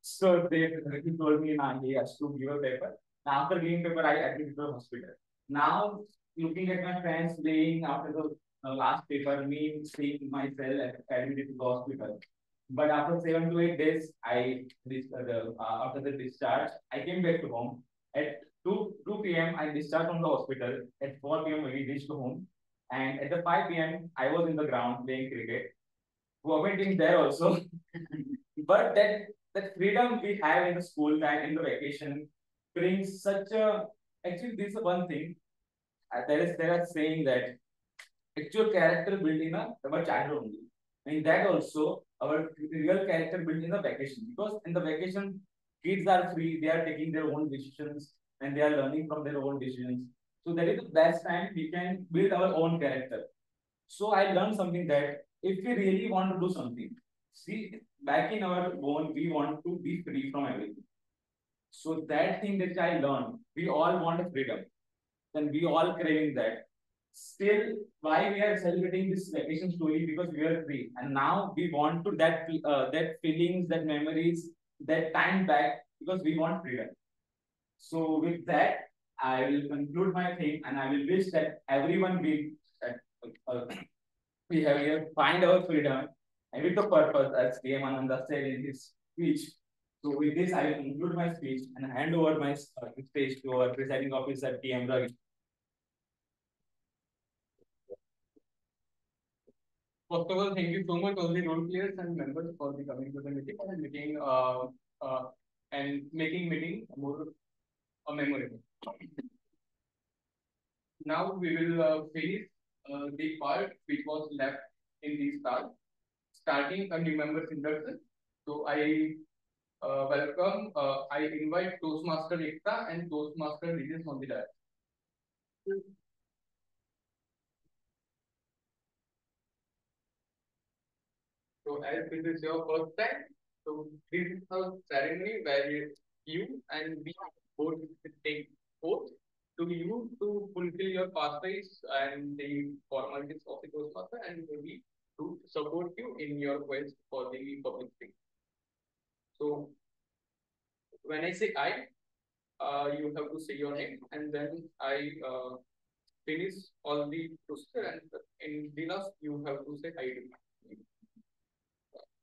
So they he told me, nah, he has to give a paper. Now after giving paper, I admitted to the hospital. Now looking at my friends playing after the uh, last paper, me seeing myself admitted to the hospital. But after seven to eight days, I uh, uh, after the discharge, I came back to home. At 2, 2 p.m., I discharged from the hospital. At 4 p.m., we reached home. And at the 5 p.m., I was in the ground playing cricket. Vomiting there also. but that, that freedom we have in the school time, in the vacation, brings such a... Actually, this is one thing. Uh, there is there are saying that actual character built in a, our childhood only. In that also, our real character built in the vacation. Because in the vacation, kids are free, they are taking their own decisions and they are learning from their own decisions. So that is the best time we can build our own character. So I learned something that if we really want to do something, see, back in our bone, we want to be free from everything. So that thing that I learned, we all want freedom. and we all craving that. Still, why we are celebrating this vacation story? Because we are free. And now we want to that, uh, that feelings, that memories, that time back because we want freedom. So with that, I will conclude my thing and I will wish that everyone will uh, uh, we have here find our freedom and with the purpose as TM Ananda said in his speech. So with this, I will conclude my speech and hand over my uh, stage to our presiding officer, TM Ravi. First of all, thank you so much all the role players and members for the coming to the meeting and making uh, uh, and making meeting more a memorable. Now we will uh, finish uh, the part which was left in the start, starting a new member's induction. So I uh, welcome, uh, I invite Toastmaster Ekta and Toastmaster Regis on the dais. So as this is your first time, so this is a ceremony where you and we both take oath to you to fulfill your pathways and the formalities of the Toastmaster and we to support you in your quest for the public thing. So when I say I, uh, you have to say your name and then I uh, finish all the procedure and in the last you have to say I do.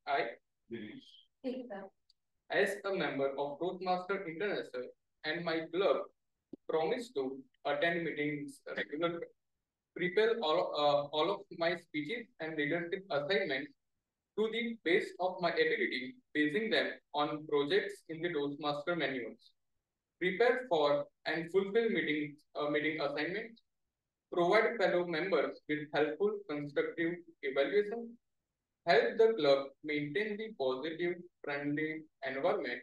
I, as a member of Toastmaster International and my club, promise to attend meetings regularly, prepare all, uh, all of my speeches and leadership assignments to the best of my ability, basing them on projects in the Toastmaster manuals. Prepare for and fulfill meeting, uh, meeting assignments. Provide fellow members with helpful constructive evaluation. Help the club maintain the positive, friendly environment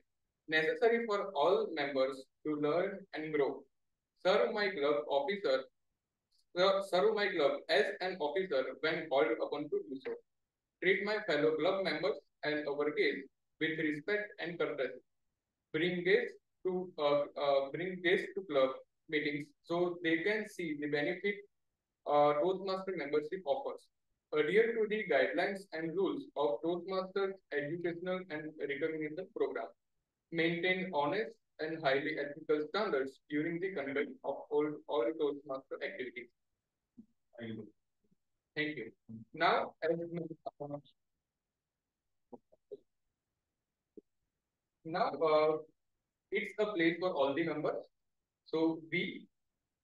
necessary for all members to learn and grow. Serve my club officer, serve my club as an officer when called upon to do so treat my fellow club members and our guests with respect and courtesy. Bring guests to uh, uh, bring guests to club meetings so they can see the benefit uh, Toastmaster membership offers. Adhere to the guidelines and rules of Toastmasters educational and recognition program. Maintain honest and highly ethical standards during the conduct of all, all Toastmaster activities. Thank you. Now, now uh, it's a place for all the members. So we,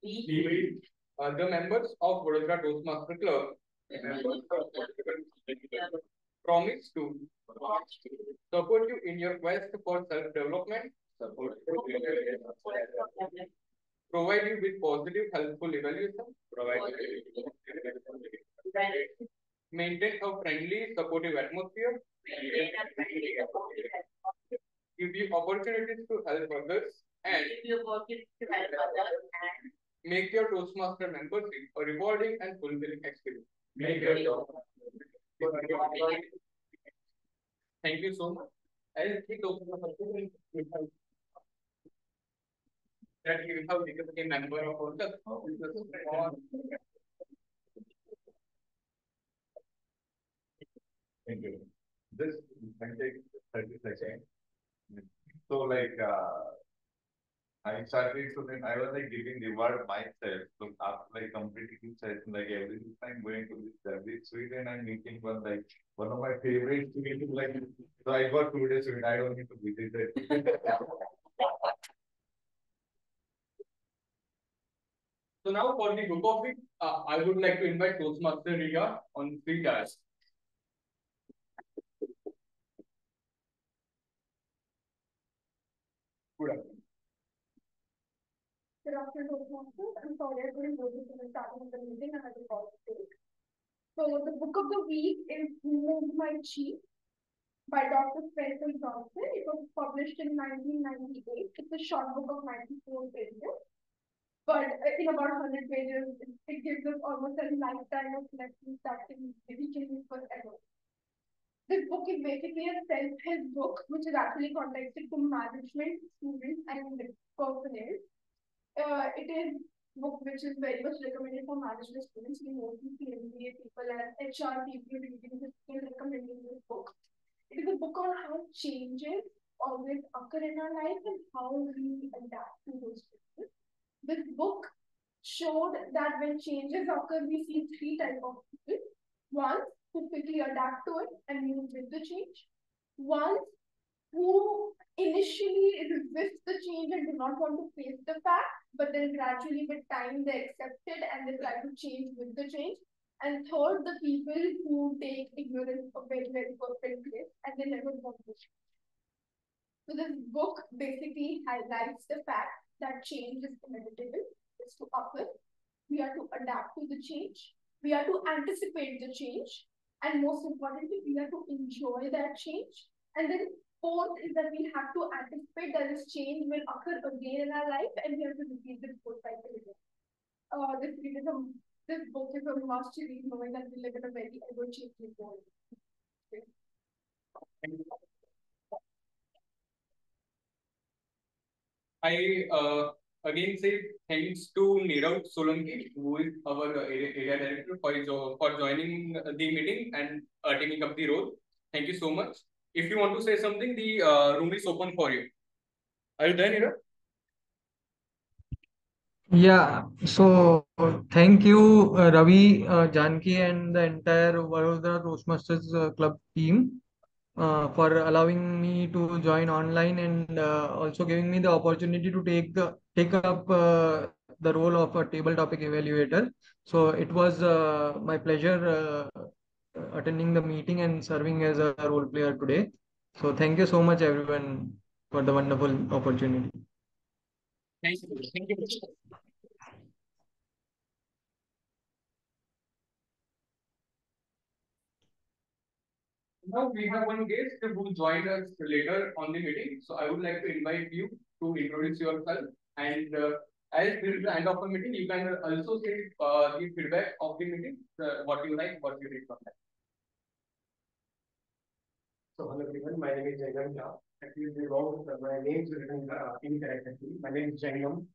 we uh, the members of Vadodara Toastmaster Club promise to support you in your quest for self-development, provide you with positive, helpful evaluation, provide maintain a friendly, supportive atmosphere, give you opportunities to help others, and make your Toastmaster membership a rewarding and fulfilling experience. Your Thank you so much. I think that you have become a member of the Thank you. This can take 30 seconds. So like uh, I started so then I was like giving reward myself. So after like completing session, like every time going to this every sweet and I'm meeting one like one of my favorite sweet like so I got two days sweet. I don't need to visit it. So now for the group of it, uh, I would like to invite Toastmaster Riya on three tasks. Good afternoon. Good afternoon, I'm sorry I couldn't go to the starting of the meeting. I had call to. So the book of the week is Move My Cheese by Dr. Spencer Johnson. It was published in 1998. It's a short book of 94 pages. But in about 100 pages, it, gives us almost a lifetime of lessons that can, we can use forever. This book is basically a self-help book, which is actually contexted to management, students, and personnel. Uh, it is book which is very much recommended for management students. We mostly see MBA people and HR people reading this recommending this book. It is a book on how changes always occur in our life and how we adapt to those changes. This book showed that when changes occur, we see three types of people. One, who quickly adapt to it and move with the change. One who initially resist the change and do not want to face the fact, but then gradually with time they accept it and they try to change with the change. And third, the people who take ignorance a very, very perfect place and they never want to change. So this book basically highlights the fact that change is inevitable, it's to occur. We are to adapt to the change. We are to anticipate the change and most importantly, we have to enjoy that change. And then fourth is that we have to anticipate that this change will occur again in our life and we have to repeat this whole cycle again. Uh, this, is a, this book is a must read knowing that we live in a very ever-changing world. Okay. I uh, again say thanks to Nirav Solanki, who is our area, director, for, his, for joining the meeting and uh, taking up the role. Thank you so much. If you want to say something, the uh, room is open for you. Are you there, Nirav? Yeah, so thank you, uh, Ravi, uh, Janki, and the entire Vadodara Toastmasters uh, Club team uh, for allowing me to join online and uh, also giving me the opportunity to take the take up uh, the role of a table topic evaluator. So it was my pleasure attending the meeting and serving as a role player today. So thank you so much, everyone, for the wonderful opportunity. Thank you. Thank you. Now we have one guest who joined us later on the meeting. So I would like to invite you to introduce yourself. And uh, as this is the end of the meeting, you can also say uh, the feedback of the meeting, uh, what you like, what you did from that. So hello everyone, my name is Jangam Jha. Actually, they wrong, my name is written uh, incorrectly. My name is Jangam.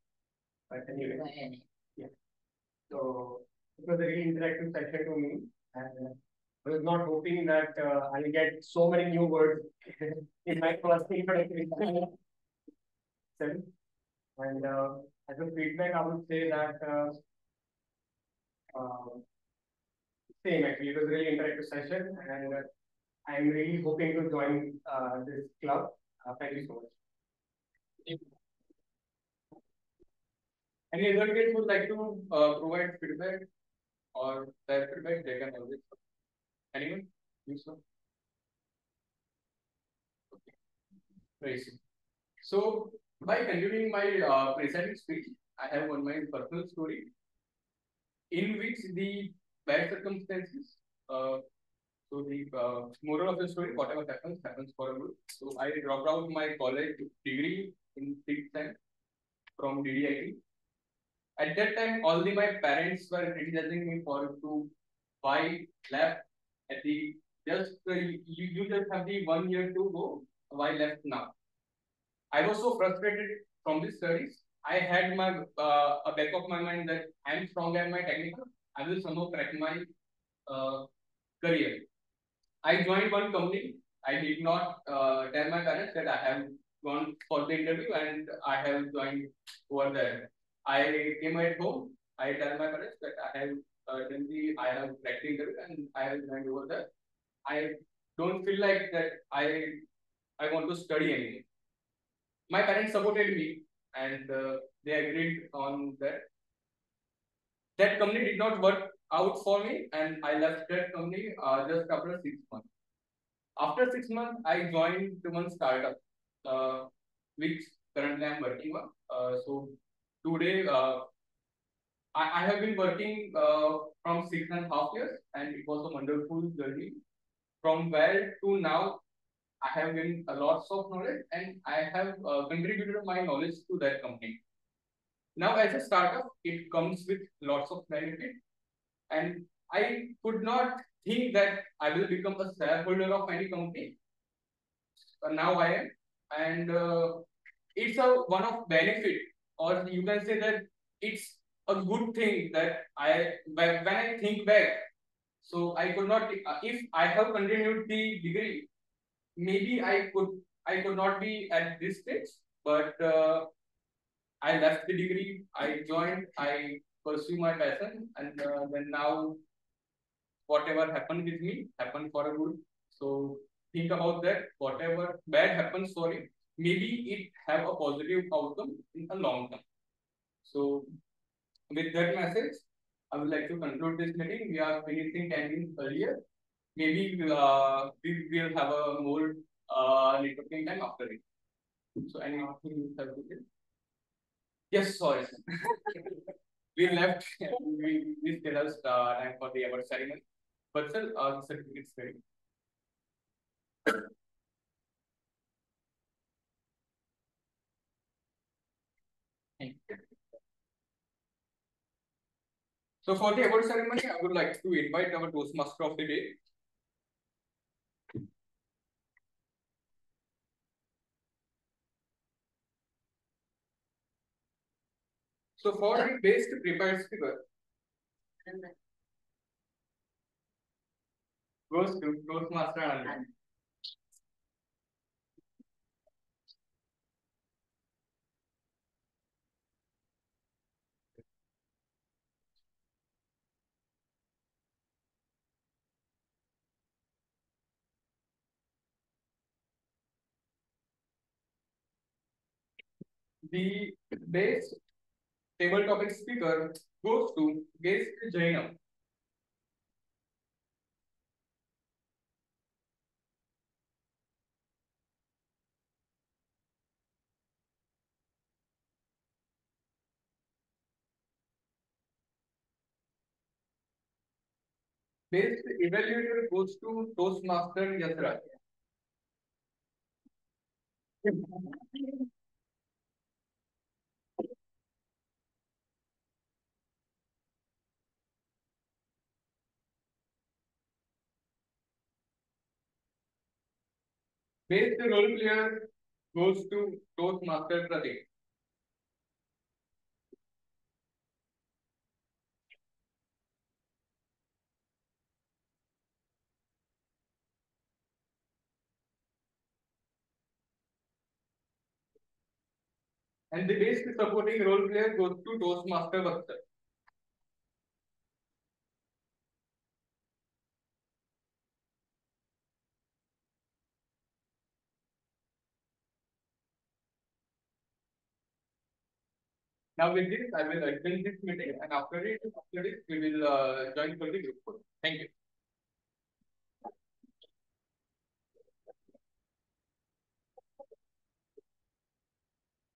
But anyway, yeah. So it was a really interactive session to me, and uh, I was not hoping that uh, I'll get so many new words in my first introductory session. And uh, as a feedback, I would say that uh, uh, same actually, it was really interactive session, and uh, I'm really hoping to join uh, this club. Uh, thank you so much. Any other guest would like to provide feedback or their feedback, they can always. Anyone? You, sir? Okay. Very. So, by continuing my uh, present speech, I have one my personal story in which the bad circumstances, uh, so the uh, moral of the story, whatever happens, happens for a good. So I dropped out my college degree in sixth time from DDIT. At that time, the my parents were criticizing me for to buy left at the just uh, you, you just have the one year to go. Why left now? I was so frustrated from these studies. I had my uh, a back of my mind that I am strong at my technical. I will somehow crack my uh, career. I joined one company. I did not uh, tell my parents that I have gone for the interview and I have joined over there. I came at home. I tell my parents that I have uh, done the I have cracked the interview and I have joined over there. I don't feel like that I I want to study anymore. My parents supported me and uh, they agreed on that. That company did not work out for me and I left that company uh, just after six months. After six months, I joined one startup, uh, which currently I'm working on. Uh, so today, uh, I, I have been working uh, from six and a half years and it was a wonderful journey. From where to now, I have gained a lots of knowledge and I have uh, contributed my knowledge to that company. Now, as a startup, it comes with lots of benefit and I could not think that I will become a shareholder of any company. But now I am, and uh, it's a one of benefit, or you can say that it's a good thing that I when I think back. So I could not if I have continued the degree, maybe I could I could not be at this stage, but uh, I left the degree. I joined. I pursue my passion, and uh, then now whatever happened with me happened for a good. So think about that. Whatever bad happens for it, maybe it have a positive outcome in the long term. So with that message, I would like to conclude this meeting. We are finishing 10 minutes earlier. Maybe uh, we will have a more uh, networking time after it. So anything you have to say? Yes, sorry. we left. we, we still have uh, time for the award ceremony. But still, uh, the certificate's very. So for the award ceremony, I would like to invite our Toastmaster of the day. So for the best prepared figure. Goes to The base table topic speaker goes to guest Jainam. Best evaluator goes to Toastmaster Yasraj. Best role player goes to Toastmaster Pradeep. And the best supporting role player goes to Toastmaster Bakhtar. Now with this, I will adjourn this meeting and after it, after this, we will uh, join for the group. Thank you.